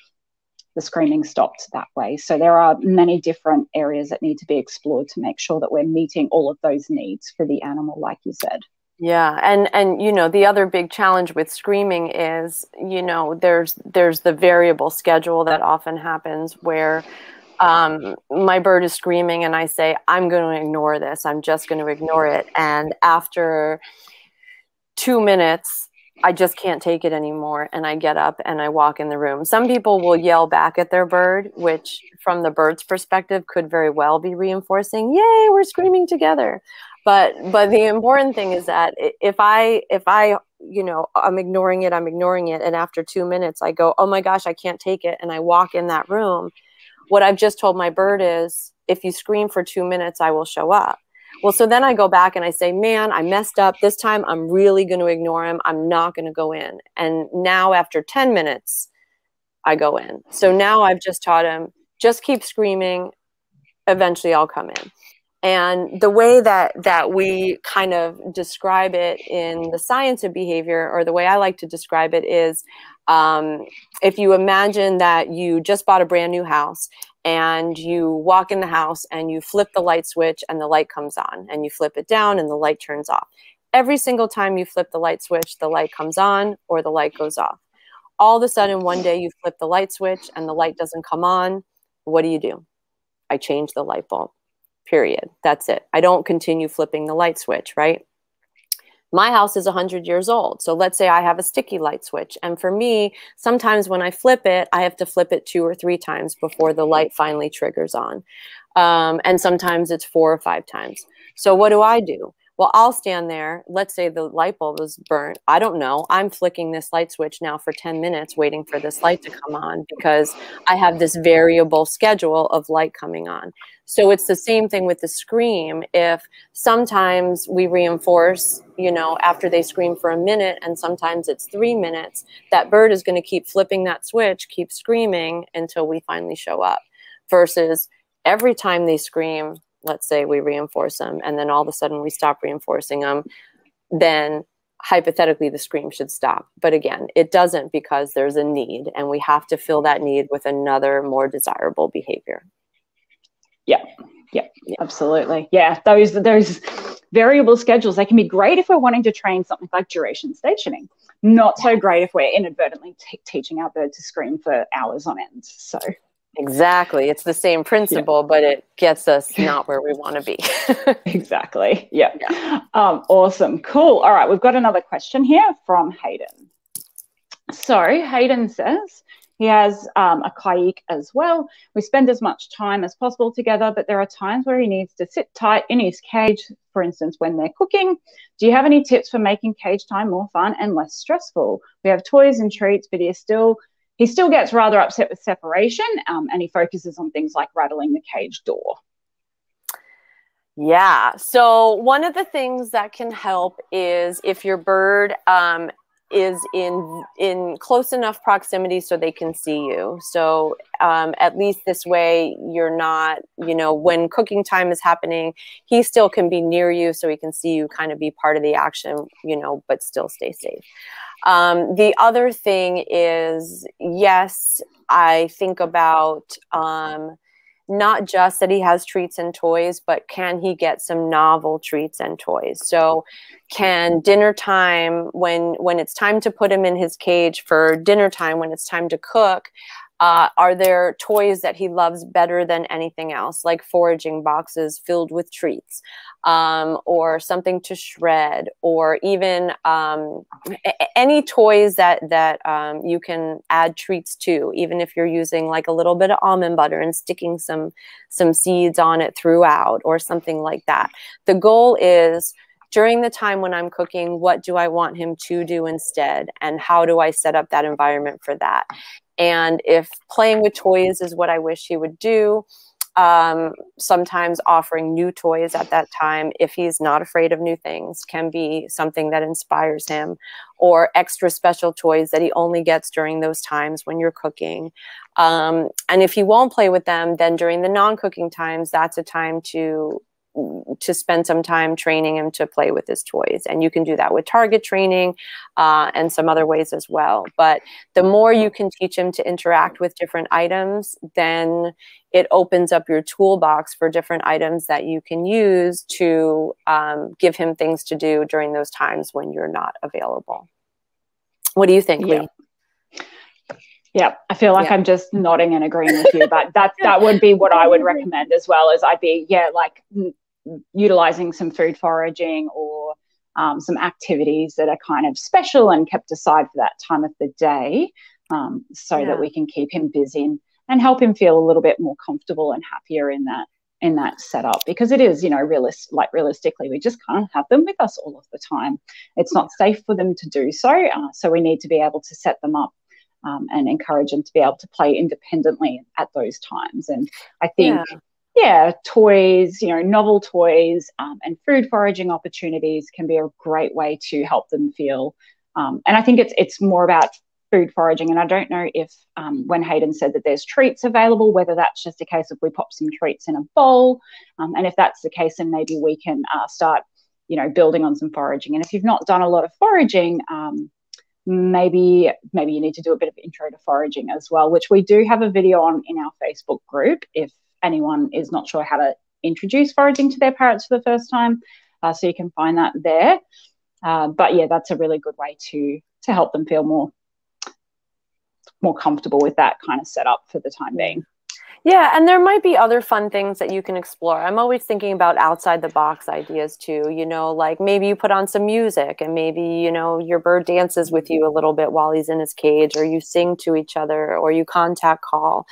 the screaming stopped that way. So there are many different areas that need to be explored to make sure that we're meeting all of those needs for the animal, like you said. Yeah, and and you know the other big challenge with screaming is you know there's there's the variable schedule that often happens where um, my bird is screaming and I say I'm going to ignore this. I'm just going to ignore it, and after two minutes, I just can't take it anymore, and I get up and I walk in the room. Some people will yell back at their bird, which from the bird's perspective could very well be reinforcing. Yay, we're screaming together but but the important thing is that if i if i you know i'm ignoring it i'm ignoring it. And after two minutes i go oh my gosh i can't take it. And i walk in that room. What i've just told my bird is if you scream for two minutes i will show up. Well so then i go back and i say man i messed up. This time i'm really going to ignore him. I'm not going to go in. And now after 10 minutes i go in. So now i've just taught him just keep screaming. Eventually i'll come in and the way that that we kind of describe it in the science of behavior, or the way I like to describe it, is um, if you imagine that you just bought a brand new house and you walk in the house and you flip the light switch and the light comes on, and you flip it down and the light turns off. Every single time you flip the light switch, the light comes on or the light goes off. All of a sudden, one day you flip the light switch and the light doesn't come on. What do you do? I change the light bulb period. That's it. I don't continue flipping the light switch, right? My house is 100 years old. So let's say I have a sticky light switch. And for me, sometimes when I flip it, I have to flip it two or three times before the light finally triggers on. Um, and sometimes it's four or five times. So what do I do? Well, I'll stand there. Let's say the light bulb is burnt. I don't know. I'm flicking this light switch now for 10 minutes waiting for this light to come on because I have this variable schedule of light coming on. So it's the same thing with the scream. If sometimes we reinforce, you know, after they scream for a minute and sometimes it's three minutes, that bird is going to keep flipping that switch, keep screaming until we finally show up versus every time they scream, let's say we reinforce them and then all of a sudden we stop reinforcing them, then hypothetically the scream should stop. But again, it doesn't because there's a need and we have to fill that need with another more desirable behavior. Yeah. Yeah, yeah, absolutely. Yeah, those those variable schedules they can be great if we're wanting to train something like duration stationing. Not so great if we're inadvertently t- teaching our bird to scream for hours on end. So Exactly. It's the same principle, yeah. but it gets us not where we want to be. exactly. Yeah. yeah. Um, awesome. Cool. All right. We've got another question here from Hayden. So Hayden says he has um, a caique as well. We spend as much time as possible together, but there are times where he needs to sit tight in his cage, for instance, when they're cooking. Do you have any tips for making cage time more fun and less stressful? We have toys and treats, but he is still he still gets rather upset with separation um, and he focuses on things like rattling the cage door. Yeah. So, one of the things that can help is if your bird um, is in in close enough proximity so they can see you. So um, at least this way, you're not, you know, when cooking time is happening, he still can be near you, so he can see you, kind of be part of the action, you know, but still stay safe. Um, the other thing is, yes, I think about. Um, not just that he has treats and toys, but can he get some novel treats and toys? So, can dinner time when when it's time to put him in his cage for dinner time, when it's time to cook, uh, are there toys that he loves better than anything else, like foraging boxes filled with treats, um, or something to shred, or even um, any toys that that um, you can add treats to, even if you're using like a little bit of almond butter and sticking some some seeds on it throughout, or something like that. The goal is during the time when I'm cooking, what do I want him to do instead? And how do I set up that environment for that? And if playing with toys is what I wish he would do, um, sometimes offering new toys at that time, if he's not afraid of new things, can be something that inspires him, or extra special toys that he only gets during those times when you're cooking. Um, and if he won't play with them, then during the non cooking times, that's a time to to spend some time training him to play with his toys. And you can do that with target training uh, and some other ways as well. But the more you can teach him to interact with different items, then it opens up your toolbox for different items that you can use to um, give him things to do during those times when you're not available. What do you think, yeah. Lee? Yeah, I feel like yeah. I'm just nodding and agreeing with you, but that that would be what I would recommend as well. As I'd be, yeah, like utilizing some food foraging or um, some activities that are kind of special and kept aside for that time of the day um, so yeah. that we can keep him busy and, and help him feel a little bit more comfortable and happier in that in that setup. Because it is you know realist like realistically we just can't have them with us all of the time. It's not safe for them to do so uh, so we need to be able to set them up um, and encourage them to be able to play independently at those times. And i think yeah yeah, toys, you know, novel toys um, and food foraging opportunities can be a great way to help them feel. Um, and I think it's it's more about food foraging. And I don't know if um, when Hayden said that there's treats available, whether that's just a case of we pop some treats in a bowl, um, and if that's the case, then maybe we can uh, start, you know, building on some foraging. And if you've not done a lot of foraging, um, maybe maybe you need to do a bit of intro to foraging as well, which we do have a video on in our Facebook group. If anyone is not sure how to introduce foraging to their parrots for the first time. Uh, so you can find that there. Uh, but yeah, that's a really good way to to help them feel more more comfortable with that kind of setup for the time being. Yeah, and there might be other fun things that you can explore. I'm always thinking about outside the box ideas too. You know, like maybe you put on some music and maybe, you know, your bird dances with you a little bit while he's in his cage, or you sing to each other, or you contact call.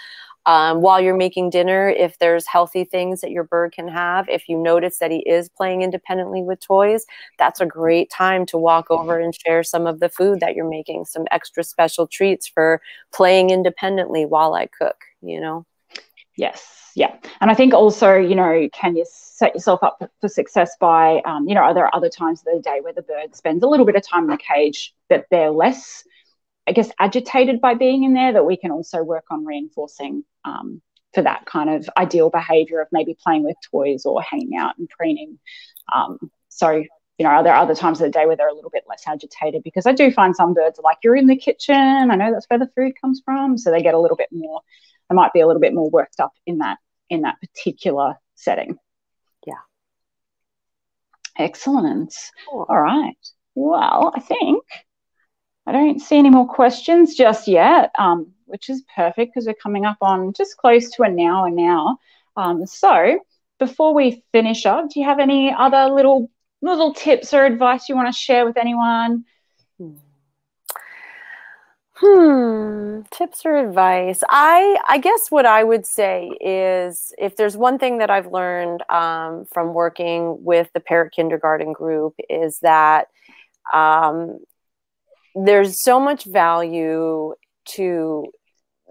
Um, while you're making dinner, if there's healthy things that your bird can have, if you notice that he is playing independently with toys, that's a great time to walk over and share some of the food that you're making, some extra special treats for playing independently while I cook, you know? Yes, yeah. And I think also, you know, can you set yourself up for success by, um, you know, are there other times of the day where the bird spends a little bit of time in the cage that they're less I guess, agitated by being in there, that we can also work on reinforcing um, for that kind of ideal behavior of maybe playing with toys or hanging out and preening. Um, so, you know, are there other times of the day where they're a little bit less agitated? Because I do find some birds are like, you're in the kitchen. I know that's where the food comes from. So they get a little bit more, they might be a little bit more worked up in that in that particular setting. Yeah. Excellent. Cool. All right. Well, I think I don't see any more questions just yet, um, which is perfect because we're coming up on just close to an hour now. Um, so before we finish up, do you have any other little little tips or advice you want to share with anyone? Hmm, tips or advice. I I guess what I would say is if there's one thing that I've learned um, from working with the Parrot Kindergarten group is that um, there's so much value to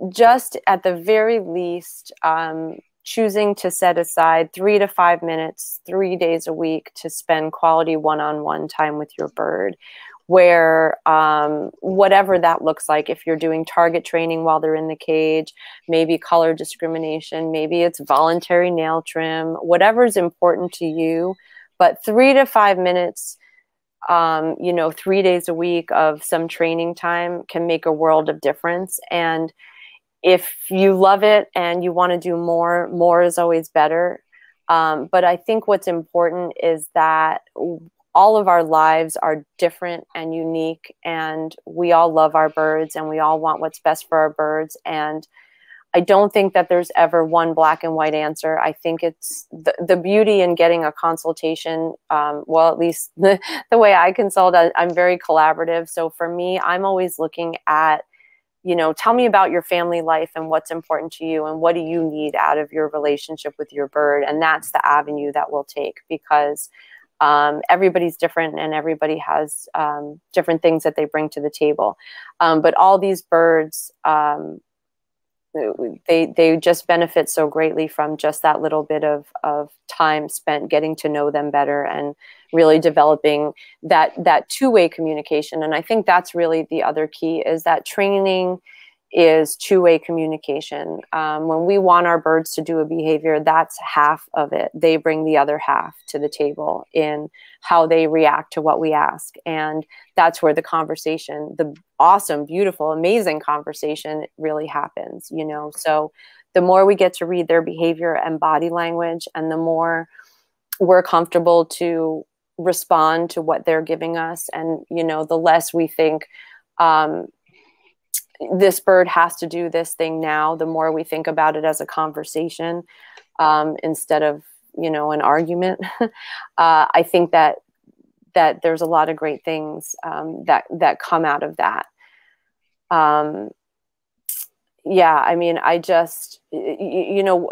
just at the very least um, choosing to set aside three to five minutes, three days a week to spend quality one on one time with your bird. where um, whatever that looks like, if you're doing target training while they're in the cage, maybe color discrimination, maybe it's voluntary nail trim, whatever is important to you. But three to five minutes, um, you know, three days a week of some training time can make a world of difference. And if you love it and you want to do more, more is always better. Um, but I think what's important is that all of our lives are different and unique and we all love our birds and we all want what's best for our birds and i don't think that there's ever one black and white answer i think it's the, the beauty in getting a consultation um, well at least the, the way i consult I, i'm very collaborative so for me i'm always looking at you know tell me about your family life and what's important to you and what do you need out of your relationship with your bird and that's the avenue that we'll take because um, everybody's different and everybody has um, different things that they bring to the table. Um, but all these birds, um, they they just benefit so greatly from just that little bit of of time spent getting to know them better and really developing that that two way communication. And I think that's really the other key is that training is two-way communication. Um, when we want our birds to do a behavior, that's half of it. They bring the other half to the table in how they react to what we ask. And that's where the conversation, the awesome, beautiful, amazing conversation really happens, you know? So the more we get to read their behavior and body language and the more we're comfortable to respond to what they're giving us and, you know, the less we think, um, this bird has to do this thing now the more we think about it as a conversation um, instead of you know an argument uh, i think that that there's a lot of great things um, that that come out of that. Um, yeah i mean i just you know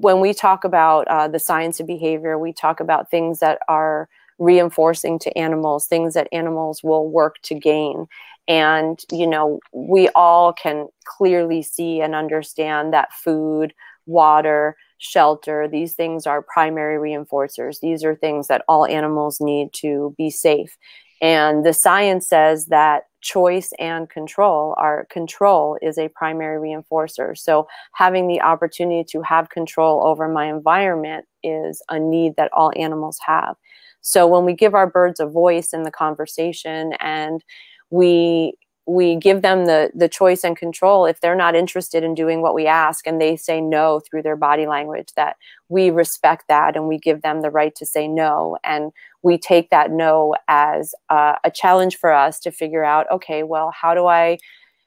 when we talk about uh, the science of behavior we talk about things that are reinforcing to animals things that animals will work to gain and, you know, we all can clearly see and understand that food, water, shelter, these things are primary reinforcers. These are things that all animals need to be safe. And the science says that choice and control our control is a primary reinforcer. So having the opportunity to have control over my environment is a need that all animals have. So when we give our birds a voice in the conversation and we we give them the the choice and control if they're not interested in doing what we ask and they say no through their body language that we respect that and we give them the right to say no. And we take that no as a challenge for us to figure out okay well how do i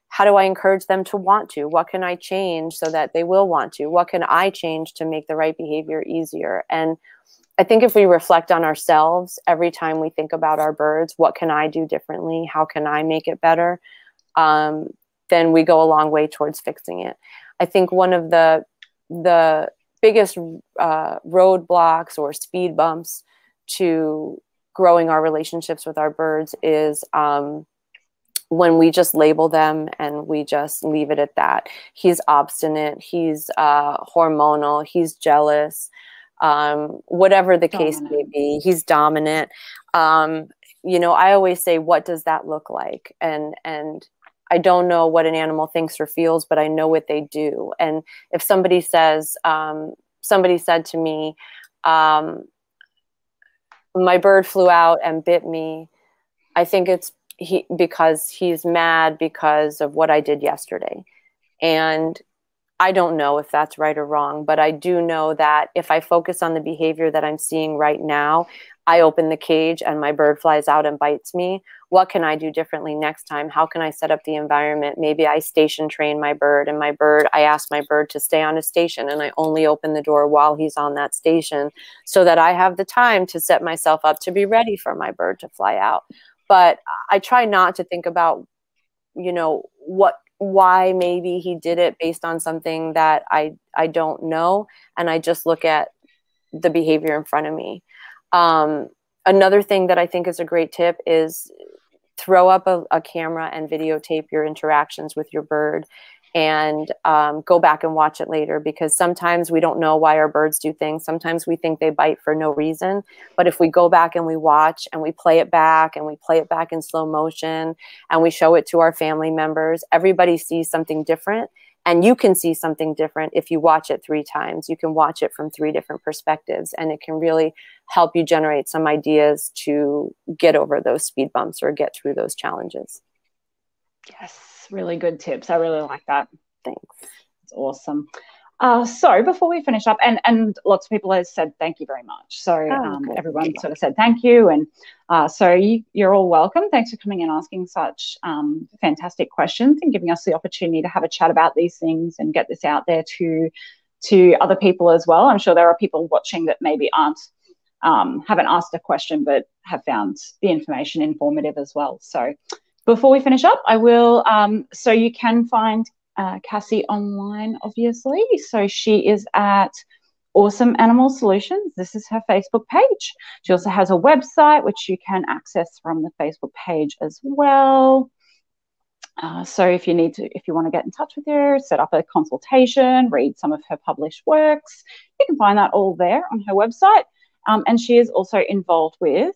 how do i encourage them to want to? What can i change so that they will want to? What can i change to make the right behavior easier? And I think if we reflect on ourselves every time we think about our birds, what can I do differently? How can I make it better? Um, then we go a long way towards fixing it. I think one of the the biggest uh, roadblocks or speed bumps to growing our relationships with our birds is um, when we just label them and we just leave it at that. He's obstinate. He's uh, hormonal. He's jealous um, whatever the dominant. case may be. He's dominant. Um, you know, I always say, what does that look like? And and I don't know what an animal thinks or feels, but I know what they do. And if somebody says, um, somebody said to me, um, my bird flew out and bit me, I think it's he because he's mad because of what I did yesterday. And I don't know if that's right or wrong, but I do know that if I focus on the behavior that I'm seeing right now, I open the cage and my bird flies out and bites me. What can I do differently next time? How can I set up the environment? Maybe I station train my bird and my bird, I ask my bird to stay on a station and I only open the door while he's on that station so that I have the time to set myself up to be ready for my bird to fly out. But I try not to think about, you know, what why maybe he did it based on something that I I don't know, and I just look at the behavior in front of me. Um, another thing that I think is a great tip is throw up a, a camera and videotape your interactions with your bird and um, go back and watch it later because sometimes we don't know why our birds do things. Sometimes we think they bite for no reason. But if we go back and we watch and we play it back and we play it back in slow motion and we show it to our family members, everybody sees something different. And you can see something different if you watch it three times. You can watch it from three different perspectives, and it can really help you generate some ideas to get over those speed bumps or get through those challenges. Yes, really good tips. I really like that. Thanks. It's awesome. Uh, so before we finish up, and and lots of people have said thank you very much. So oh, um, everyone sort of said thank you, and uh, so you, are all welcome. Thanks for coming and asking such um, fantastic questions and giving us the opportunity to have a chat about these things and get this out there to to other people as well. I'm sure there are people watching that maybe aren't um, haven't asked a question but have found the information informative as well. So before we finish up, I will. Um, so you can find uh, Cassie online, obviously. So she is at Awesome Animal Solutions. This is her Facebook page. She also has a website, which you can access from the Facebook page as well. Uh, so if you need to, if you want to get in touch with her, set up a consultation, read some of her published works, you can find that all there on her website. Um, and she is also involved with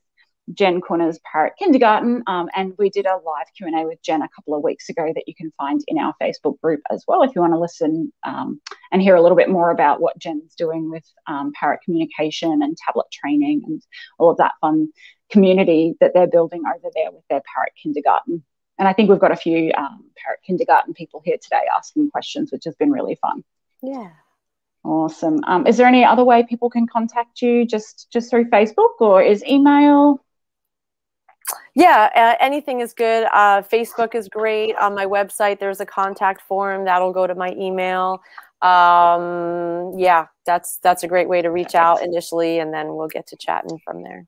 Jen Cunha's Parrot Kindergarten, um, and we did a live Q and A with Jen a couple of weeks ago that you can find in our Facebook group as well if you want to listen um, and hear a little bit more about what Jen's doing with um, parrot communication and tablet training and all of that fun community that they're building over there with their Parrot Kindergarten. And I think we've got a few um, Parrot Kindergarten people here today asking questions, which has been really fun. Yeah. Awesome. Um, is there any other way people can contact you? Just just through Facebook or is email? Yeah, uh, anything is good. Uh, Facebook is great. On my website, there's a contact form that'll go to my email. Um, yeah, that's that's a great way to reach out initially, and then we'll get to chatting from there.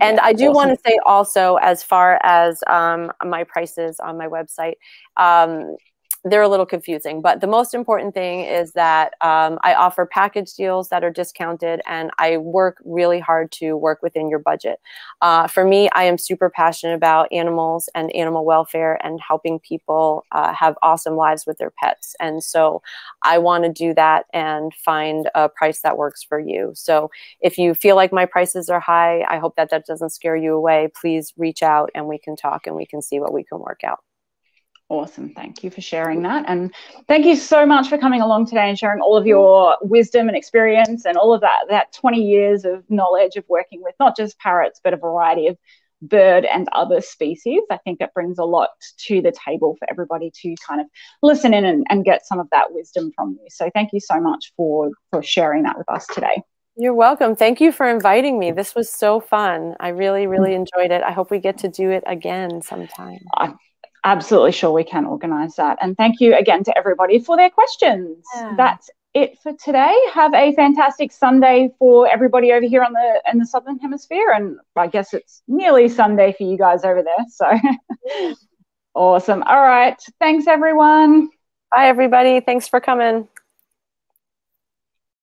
And yeah, I do awesome. want to say also, as far as um, my prices on my website, um, they're a little confusing. But the most important thing is that um, I offer package deals that are discounted, and I work really hard to work within your budget. Uh, for me, I am super passionate about animals and animal welfare and helping people uh, have awesome lives with their pets. And so I want to do that and find a price that works for you. So if you feel like my prices are high, I hope that that doesn't scare you away. Please reach out and we can talk and we can see what we can work out. Awesome. Thank you for sharing that. And thank you so much for coming along today and sharing all of your wisdom and experience and all of that, that 20 years of knowledge of working with not just parrots, but a variety of bird and other species. I think it brings a lot to the table for everybody to kind of listen in and, and get some of that wisdom from you. So thank you so much for, for sharing that with us today. You're welcome. Thank you for inviting me. This was so fun. I really, really enjoyed it. I hope we get to do it again sometime absolutely sure we can organize that. And thank you again to everybody for their questions. Yeah. That's it for today. Have a fantastic Sunday for everybody over here on the in the southern hemisphere, and I guess it's nearly Sunday for you guys over there. So awesome. All right. Thanks everyone. Bye everybody. Thanks for coming.